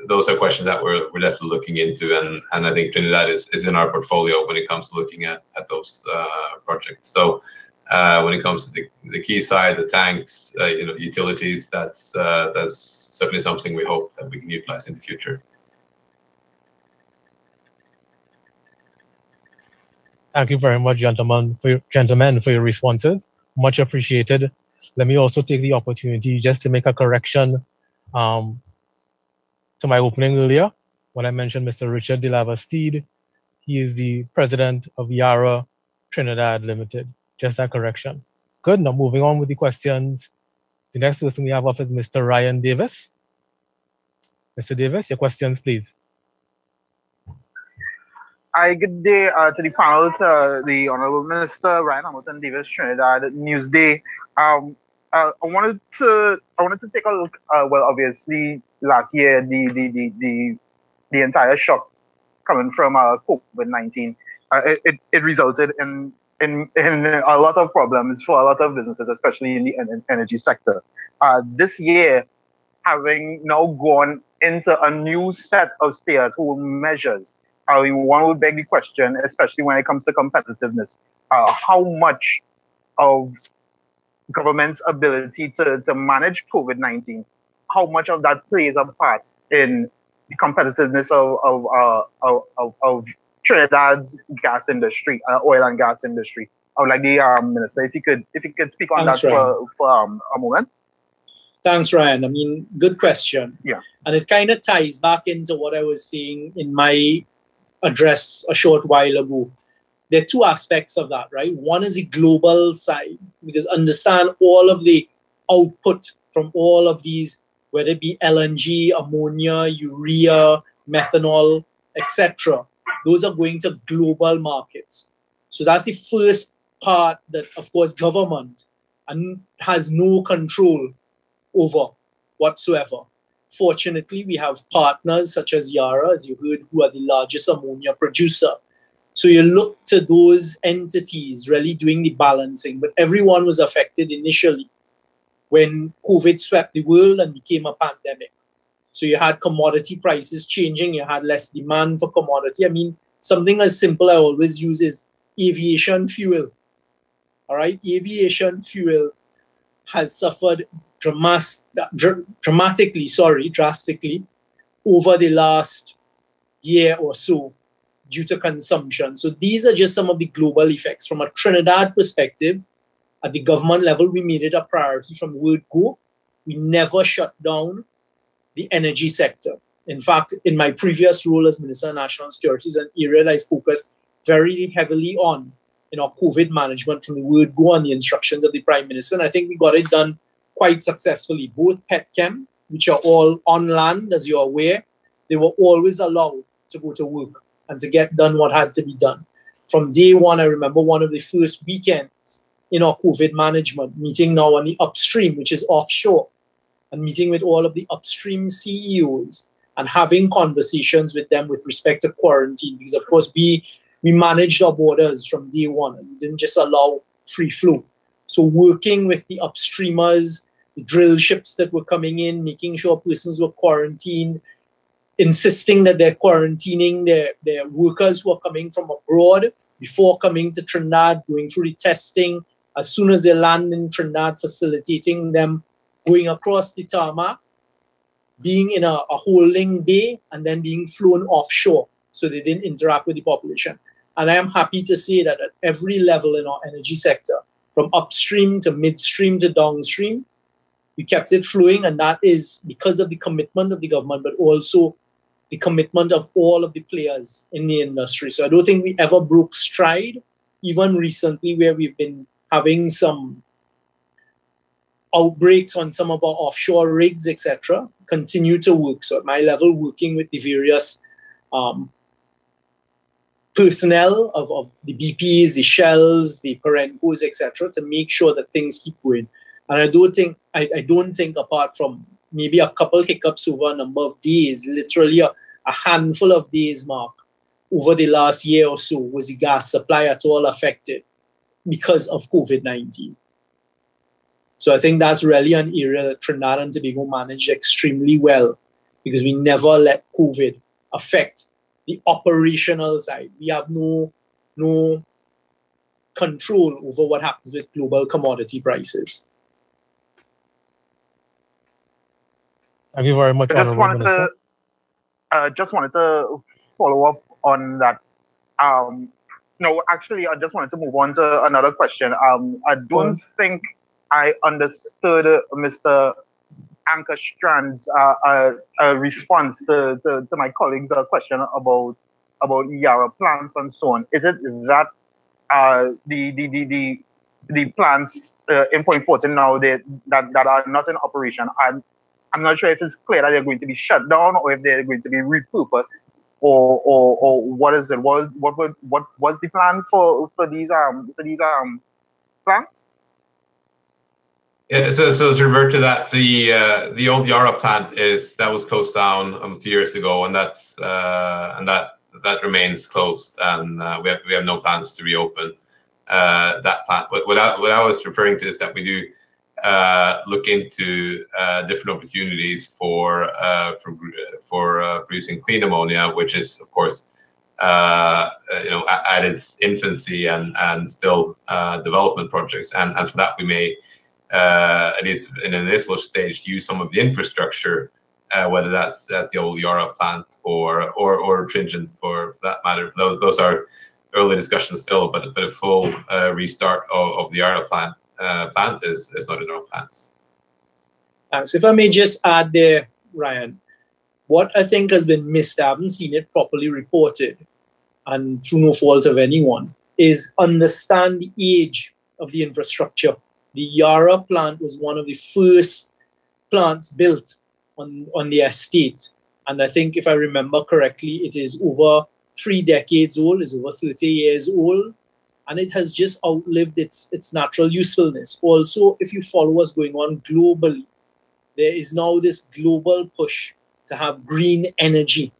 S2: those are questions that we're, we're definitely looking into, and, and I think Trinidad is, is in our portfolio when it comes to looking at, at those uh, projects. So uh, when it comes to the, the key side, the tanks, uh, you know, utilities, that's uh, that's certainly something we hope that we can utilize in the future.
S7: Thank you very much, gentlemen, for your, gentlemen, for your responses. Much appreciated. Let me also take the opportunity just to make a correction. Um, to my opening earlier when I mentioned Mr. Richard De La. He is the president of Yara Trinidad Limited. Just that correction. Good. Now moving on with the questions. The next person we have up is Mr. Ryan Davis. Mr. Davis, your questions, please.
S10: Hi, good day uh, to the panel, to the Honorable Minister Ryan Hamilton Davis, Trinidad Newsday. Um, uh, I wanted to I wanted to take a look. Uh, well, obviously, last year the the the the, the entire shock coming from uh, COVID nineteen, uh, it, it resulted in, in in a lot of problems for a lot of businesses, especially in the energy sector. Uh, this year, having now gone into a new set of stay-at-home measures, uh, one would beg the question, especially when it comes to competitiveness, uh, how much of government's ability to, to manage COVID 19, how much of that plays a part in the competitiveness of, of, uh, of, of, Trinidad's gas industry, uh, oil and gas industry. I would like the um, minister, if you could, if you could speak on Thanks, that for, for um, a moment.
S6: Thanks, Ryan. I mean, good question.
S10: Yeah.
S6: And it kind of ties back into what I was saying in my address a short while ago there are two aspects of that, right? One is the global side, because understand all of the output from all of these, whether it be LNG, ammonia, urea, methanol, etc. Those are going to global markets. So that's the first part that, of course, government and has no control over whatsoever. Fortunately, we have partners such as Yara, as you heard, who are the largest ammonia producer. So you look to those entities really doing the balancing, but everyone was affected initially when COVID swept the world and became a pandemic. So you had commodity prices changing, you had less demand for commodity. I mean, something as simple I always use is aviation fuel. All right, aviation fuel has suffered dramas- dr- dramatically, sorry, drastically over the last year or so due to consumption. So these are just some of the global effects. From a Trinidad perspective, at the government level, we made it a priority from word go. We never shut down the energy sector. In fact, in my previous role as Minister of National Security is an area that I focused very heavily on you know, COVID management from the word go on the instructions of the Prime Minister. And I think we got it done quite successfully. Both Petchem which are all on land, as you're aware, they were always allowed to go to work and to get done what had to be done. From day one, I remember one of the first weekends in our COVID management, meeting now on the upstream, which is offshore, and meeting with all of the upstream CEOs and having conversations with them with respect to quarantine. Because of course we we managed our borders from day one and we didn't just allow free flow. So working with the upstreamers, the drill ships that were coming in, making sure persons were quarantined, insisting that they're quarantining their, their workers who are coming from abroad before coming to Trinidad, going through the testing. As soon as they land in Trinidad, facilitating them going across the tarmac, being in a, a holding bay, and then being flown offshore so they didn't interact with the population. And I am happy to say that at every level in our energy sector, from upstream to midstream to downstream, we kept it flowing. And that is because of the commitment of the government, but also the commitment of all of the players in the industry. So I don't think we ever broke stride, even recently, where we've been having some outbreaks on some of our offshore rigs, etc. Continue to work. So at my level, working with the various um, personnel of, of the BPs, the Shells, the Perencos, etc., to make sure that things keep going. And I don't think I, I don't think apart from maybe a couple hiccups over a number of days, literally a, a handful of days mark over the last year or so, was the gas supply at all affected because of COVID 19. So I think that's really an area that Trinidad and Tobago managed extremely well because we never let COVID affect the operational side. We have no no control over what happens with global commodity prices.
S7: Thank you very much.
S10: I just wanted Minister. to uh, just wanted to follow up on that. Um, no, actually, I just wanted to move on to another question. Um, I don't think I understood Mr. Ankarstrand's uh, response to, to, to, my colleague's uh, question about about Yara plants and so on. Is it that uh, the, the, the, the, the plants uh, in Point Fortin now they, that, that are not in operation? I'm, I'm not sure if it's clear that they're going to be shut down or if they're going to be repurposed or or, or what is it? Was what what was the plan for for these um for these um plants?
S2: Yeah, so so to revert to that, the uh, the old Yara plant is that was closed down um, two years ago, and that's uh, and that that remains closed, and uh, we have we have no plans to reopen uh, that plant. But what I, what I was referring to is that we do uh, look into uh, different opportunities for for for producing clean ammonia, which is of course you know at, at, its infancy and and still development projects, and and for that we may uh, at least in an initial stage, to use some of the infrastructure, uh, whether that's at the old Yara plant or or or Tringen for that matter. Those, those are early discussions still, but but a full uh, restart of, of the Yara plant uh, plant is is not in our plans.
S6: Thanks. If I may just add there, Ryan, what I think has been missed, I haven't seen it properly reported, and through no fault of anyone, is understand the age of the infrastructure the Yara plant was one of the first plants built on, on the estate. And I think, if I remember correctly, it is over three decades old, is over 30 years old, and it has just outlived its, its natural usefulness. Also, if you follow what's going on globally, there is now this global push to have green energy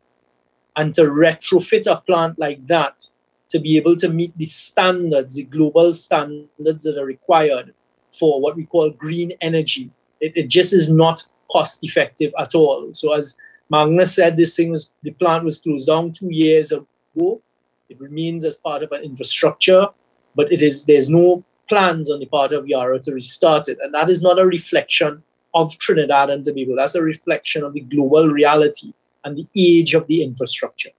S6: and to retrofit a plant like that to be able to meet the standards, the global standards that are required for what we call green energy. It, it just is not cost effective at all. So as Magnus said, this thing was the plant was closed down two years ago. It remains as part of an infrastructure, but it is there's no plans on the part of Yara to restart it. And that is not a reflection of Trinidad and Tobago. That's a reflection of the global reality and the age of the infrastructure.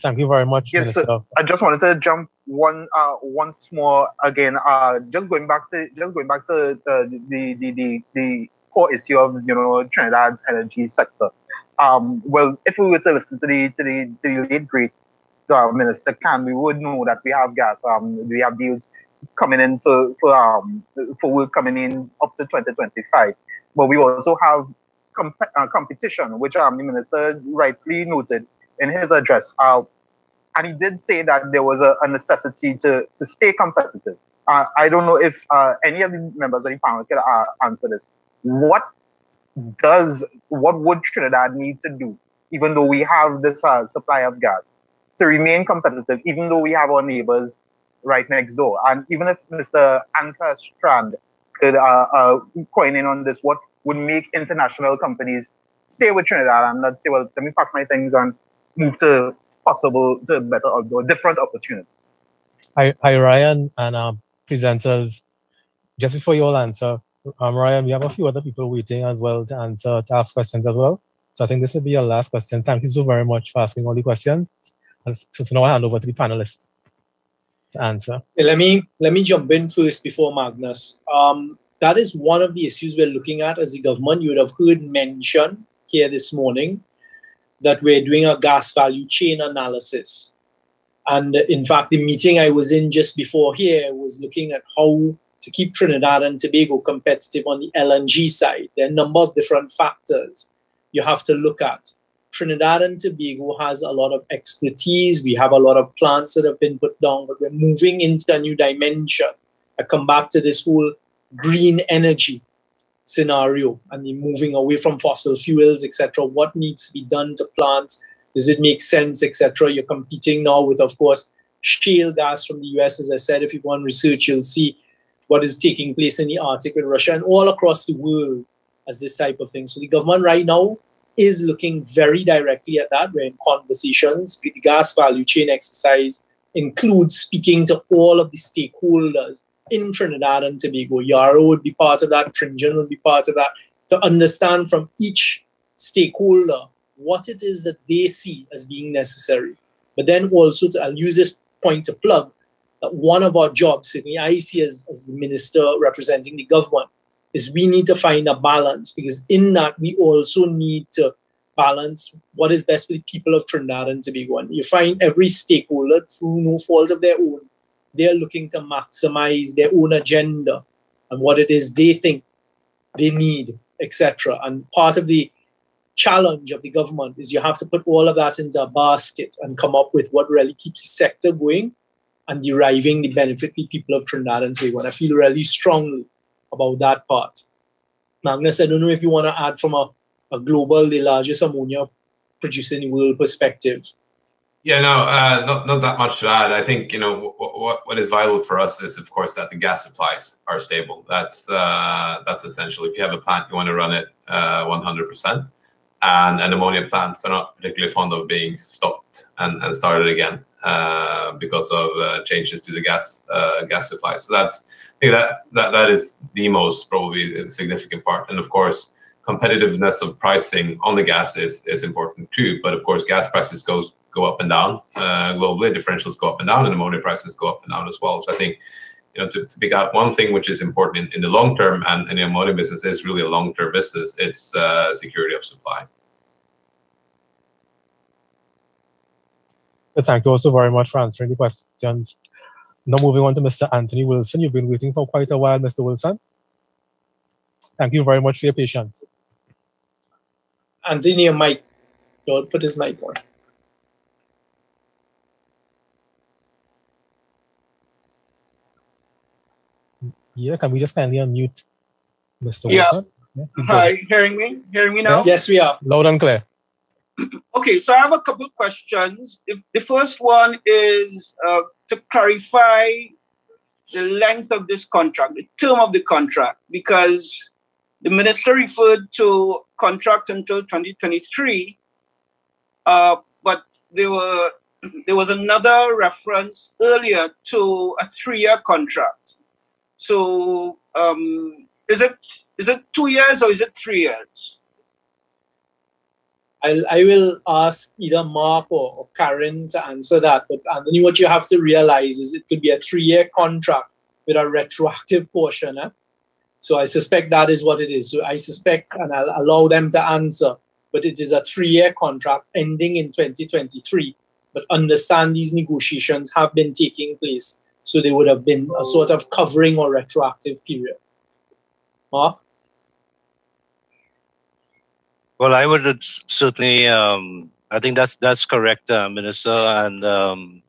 S7: Thank you very much.
S10: Yes, sir. I just wanted to jump one uh, once more again. Uh, just going back to just going back to the the the, the, the core issue of you know Trinidad's energy sector. Um, well, if we were to listen to the to the, to the late great uh, Minister Khan, we would know that we have gas. Um, we have deals coming in for, for um for work coming in up to 2025. But we also have comp- uh, competition, which um, the minister rightly noted in his address. Uh, and he did say that there was a, a necessity to, to stay competitive. Uh, I don't know if uh, any of the members of the panel can uh, answer this. What does what would Trinidad need to do, even though we have this uh, supply of gas, to remain competitive, even though we have our neighbors right next door? And even if Mr. Ankarstrand could coin in on this, what would make international companies stay with Trinidad and not say, well, let me pack my things and move to possible, to better or different opportunities?
S7: Hi, hi Ryan and um, presenters. Just before you all answer, um, Ryan, we have a few other people waiting as well to answer, to ask questions as well. So I think this will be your last question. Thank you so very much for asking all the questions. And so, so now I hand over to the panelists to answer.
S6: Let me let me jump in first before Magnus. Um, that is one of the issues we're looking at as the government. You would have heard mention here this morning that we're doing a gas value chain analysis. And in fact, the meeting I was in just before here was looking at how to keep Trinidad and Tobago competitive on the LNG side. There are a number of different factors you have to look at. Trinidad and Tobago has a lot of expertise. We have a lot of plants that have been put down, but we're moving into a new dimension. I come back to this whole green energy scenario and moving away from fossil fuels, etc. What needs to be done to plants? Does it make sense, etc.? You're competing now with, of course, shale gas from the US. As I said, if you go on research, you'll see what is taking place in the Arctic with Russia and all across the world as this type of thing. So the government right now is looking very directly at that. We're in conversations. The gas value chain exercise includes speaking to all of the stakeholders in Trinidad and Tobago. Yara would be part of that, Tringen would be part of that, to understand from each stakeholder what it is that they see as being necessary. But then also, to, I'll use this point to plug that one of our jobs, certainly I see as, as the minister representing the government, is we need to find a balance because in that we also need to balance what is best for the people of Trinidad and Tobago. And you find every stakeholder, through no fault of their own, they're looking to maximize their own agenda and what it is they think they need, etc. And part of the challenge of the government is you have to put all of that into a basket and come up with what really keeps the sector going and deriving the benefit for people of Trinidad and Tobago. And I feel really strongly about that part. Magnus, I don't know if you want to add from a, a global, the largest ammonia producing in the world perspective.
S2: Yeah, no, uh, not not that much to add. I think you know what what is vital for us is, of course, that the gas supplies are stable. That's uh, that's essential. If you have a plant, you want to run it uh, 100%, and an ammonia plants are not particularly fond of being stopped and, and started again uh, because of uh, changes to the gas uh, gas supply. So that's I think that that that is the most probably significant part. And of course, competitiveness of pricing on the gas is is important too. But of course, gas prices goes go up and down uh, globally. Differentials go up and down, and ammonia prices go up and down as well. So I think you know to, to pick out one thing which is important in, in the long term, and, and the ammonia business is really a long term business. It's uh, security of supply.
S7: Thank you also very much for answering the questions. Now moving on to Mr. Anthony Wilson. You've been waiting for quite a while, Mr. Wilson. Thank you very much for your patience.
S6: Anthony, your mic. Don't put his mic on.
S7: Yeah, can we just kindly unmute Mr.
S11: Yeah.
S7: Wilson? Yeah,
S11: Hi,
S7: ahead.
S11: hearing me? Hearing me now?
S6: Yes, we are.
S7: Loud and clear.
S11: Okay, so I have a couple of questions. If the first one is uh, to clarify the length of this contract, the term of the contract, because the minister referred to contract until 2023, uh, but there were there was another reference earlier to a three-year contract. So um, is it is it two years or is it three years?
S6: I'll, I will ask either Mark or, or Karen to answer that. But Anthony, what you have to realize is it could be a three-year contract with a retroactive portion. Eh? So I suspect that is what it is. So I suspect, and I'll allow them to answer, but it is a three-year contract ending in 2023. But understand these negotiations have been taking place. So there would have been a sort of covering or retroactive period. Mark?
S3: Well, I would certainly. Um, I think that's that's correct, uh, Minister. And um,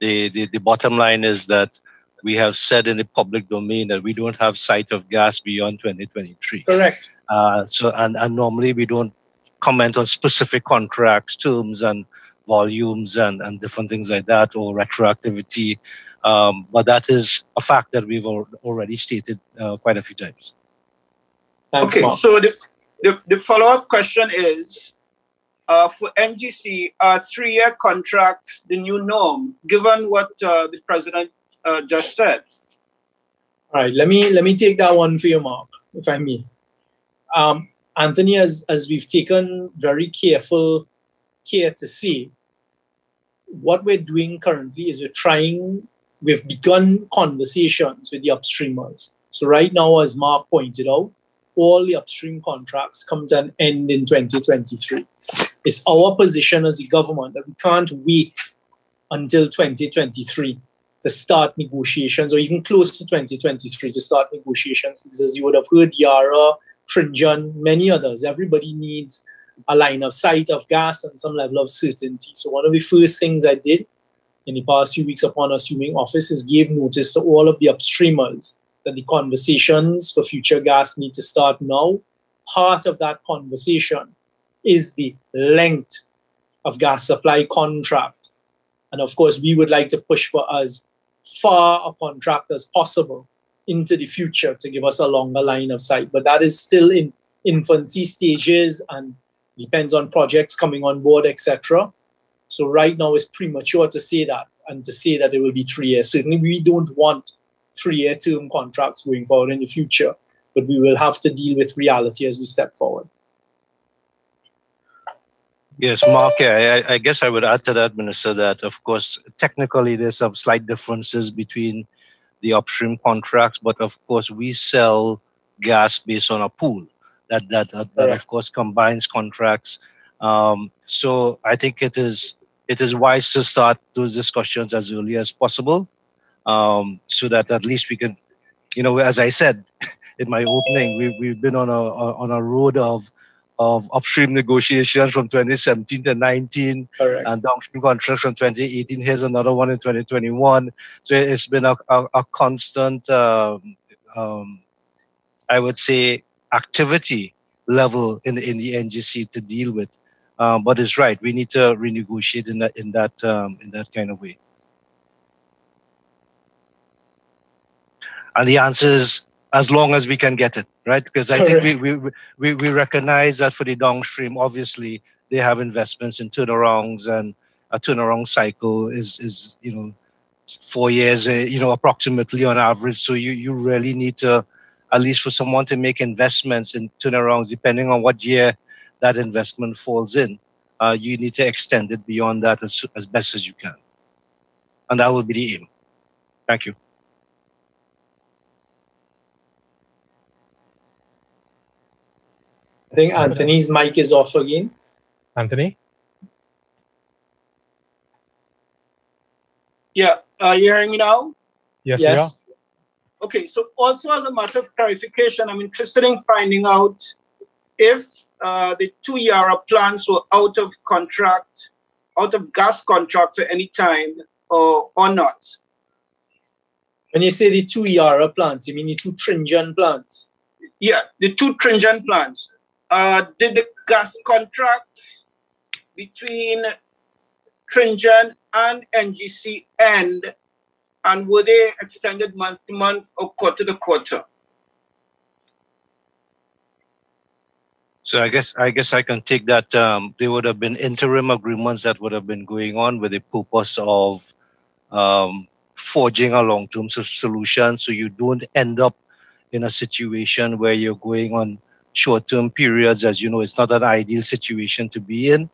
S3: the, the the bottom line is that we have said in the public domain that we don't have sight of gas beyond 2023.
S6: Correct.
S3: Uh, so and, and normally we don't comment on specific contracts, terms, and volumes, and and different things like that, or retroactivity. Um, but that is a fact that we've already stated uh, quite a few times.
S11: Thanks, okay, Mark. so the, the, the follow up question is uh, for NGC, are three year contracts the new norm, given what uh, the president uh, just said?
S6: All right, let me let me take that one for you, Mark, if I may. Um, Anthony, as as we've taken very careful care to see, what we're doing currently is we're trying. We've begun conversations with the upstreamers. So right now, as Mark pointed out, all the upstream contracts come to an end in 2023. It's our position as a government that we can't wait until 2023 to start negotiations, or even close to 2023 to start negotiations, because as you would have heard, Yara, Tringen, many others, everybody needs a line of sight of gas and some level of certainty. So one of the first things I did in the past few weeks upon assuming office is give notice to all of the upstreamers that the conversations for future gas need to start now. Part of that conversation is the length of gas supply contract. And of course, we would like to push for as far a contract as possible into the future to give us a longer line of sight. But that is still in infancy stages and depends on projects coming on board, etc. So right now it's premature to say that and to say that it will be three years. Certainly we don't want three-year term contracts going forward in the future, but we will have to deal with reality as we step forward.
S3: Yes, Mark, I, I guess I would add to that, Minister, that of course, technically there's some slight differences between the upstream contracts, but of course we sell gas based on a pool that that that, that of course combines contracts. Um, so I think it is it is wise to start those discussions as early as possible um, so that at least we can, you know, as I said in my opening, we, we've been on a on a road of of upstream negotiations from 2017 to 19 Correct. and downstream contracts from 2018. Here's another one in 2021. So it's been a, a, a constant, um, um, I would say, activity level in, in the NGC to deal with. Um, but it's right. We need to renegotiate in that in that um, in that kind of way. And the answer is as long as we can get it, right? Because I think we, we, we, we recognize that for the downstream, obviously, they have investments in turnarounds and a turnaround cycle is, is you know, four years, uh, you know, approximately on average. So you, you really need to, at least for someone to make investments in turnarounds, depending on what year that investment falls in, uh, you need to extend it beyond that as, as best as you can. And that will be the aim. Thank you.
S6: I think Anthony's mic is off again.
S7: Anthony?
S11: Yeah, are you hearing me now?
S7: Yes, yes.
S11: Okay, so also as a matter of clarification, I'm interested in finding out if uh, the two Yara plants were out of contract, out of gas contract for any time or, or not.
S6: When you say the two Yara plants, you mean the two Tringen plants?
S11: Yeah, the two Tringen plants uh, did the gas contract between Tringen and NGC end, and were they extended month to month or quarter to quarter?
S3: So I guess I guess I can take that. Um, there would have been interim agreements that would have been going on with the purpose of um, forging a long-term solution, so you don't end up in a situation where you're going on short-term periods, as you know, it's not an ideal situation to be in.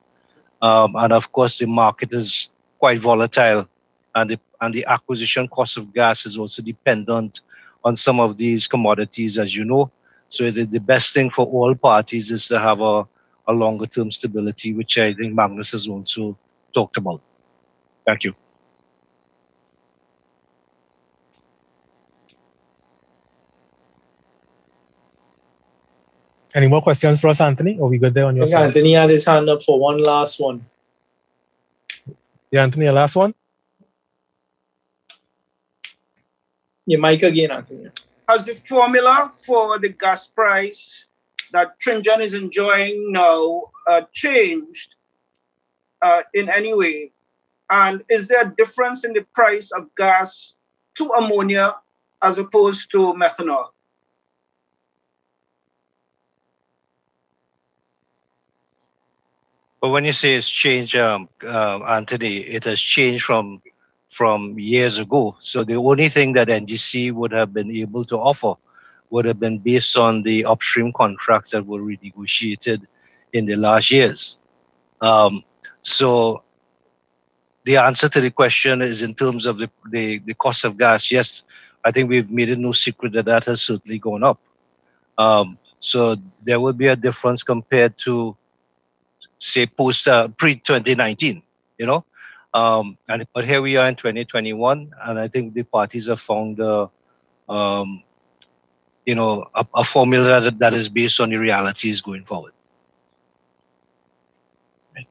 S3: Um, and of course, the market is quite volatile, and the, and the acquisition cost of gas is also dependent on some of these commodities, as you know. So the, the best thing for all parties is to have a, a longer term stability, which I think Magnus has also talked about. Thank you.
S7: Any more questions for us, Anthony? Are we good there on your side?
S6: Anthony had his hand up for one last one.
S7: Yeah, Anthony, a last one?
S6: Your mic again, Anthony.
S11: Has the formula for the gas price that Trinidad is enjoying now uh, changed uh, in any way? And is there a difference in the price of gas to ammonia as opposed to methanol?
S3: But when you say it's changed, um, uh, Anthony, it has changed from from years ago. So the only thing that NGC would have been able to offer would have been based on the upstream contracts that were renegotiated in the last years. Um, so the answer to the question is in terms of the, the, the cost of gas. Yes, I think we've made it no secret that that has certainly gone up. Um, so there will be a difference compared to, say, post uh, pre 2019. You know, um, and but here we are in 2021, and I think the parties have found, uh, um, you know, a, a formula that, that is based on the realities going forward.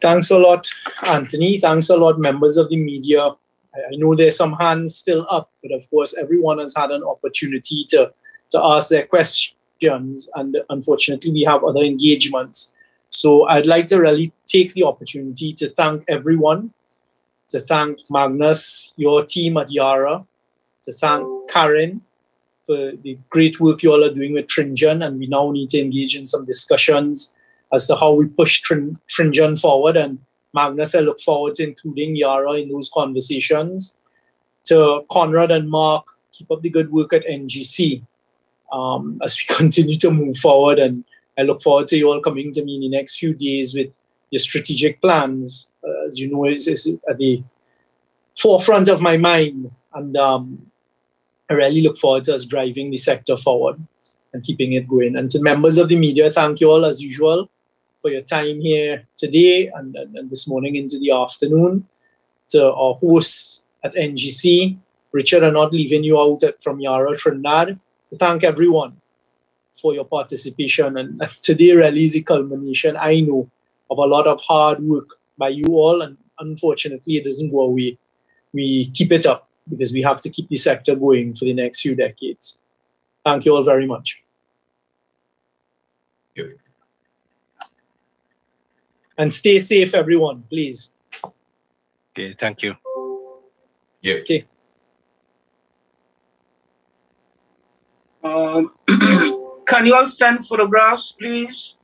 S6: Thanks a lot, Anthony. Thanks a lot, members of the media. I, know there's some hands still up, but of course, everyone has had an opportunity to, to ask their questions, and unfortunately, we have other engagements. So I'd like to really take the opportunity to thank everyone to thank Magnus, your team at Yara, to thank Karen for the great work you all are doing with Tringen. And we now need to engage in some discussions as to how we push Trin- Tringen forward. And Magnus, I look forward to including Yara in those conversations. To Conrad and Mark, keep up the good work at NGC um, as we continue to move forward. And I look forward to you all coming to me in the next few days with your strategic plans uh, as you know, is, is at the forefront of my mind. And um, I really look forward to us driving the sector forward and keeping it going. And to members of the media, thank you all as usual for your time here today and, and, and this morning into the afternoon. To our hosts at NGC, Richard, I'm not leaving you out at, from Yara Trinidad. To thank everyone for your participation. And, and today really is a culmination, I know, of a lot of hard work by you all, and unfortunately, it doesn't go away. We keep it up because we have to keep the sector going for the next few decades. Thank you all very much.
S2: Yep.
S6: And stay safe, everyone, please.
S3: Okay, thank you.
S2: Yeah.
S6: Okay.
S11: Um, can you all send photographs, please?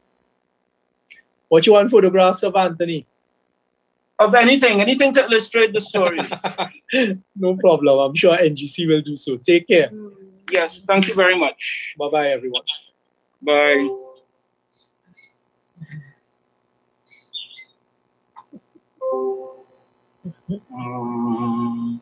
S6: What you want photographs of Anthony?
S11: Of anything, anything to illustrate the story.
S6: no problem. I'm sure NGC will do so. Take care.
S11: yes, thank you very much.
S6: Bye bye, everyone.
S11: Bye. Um,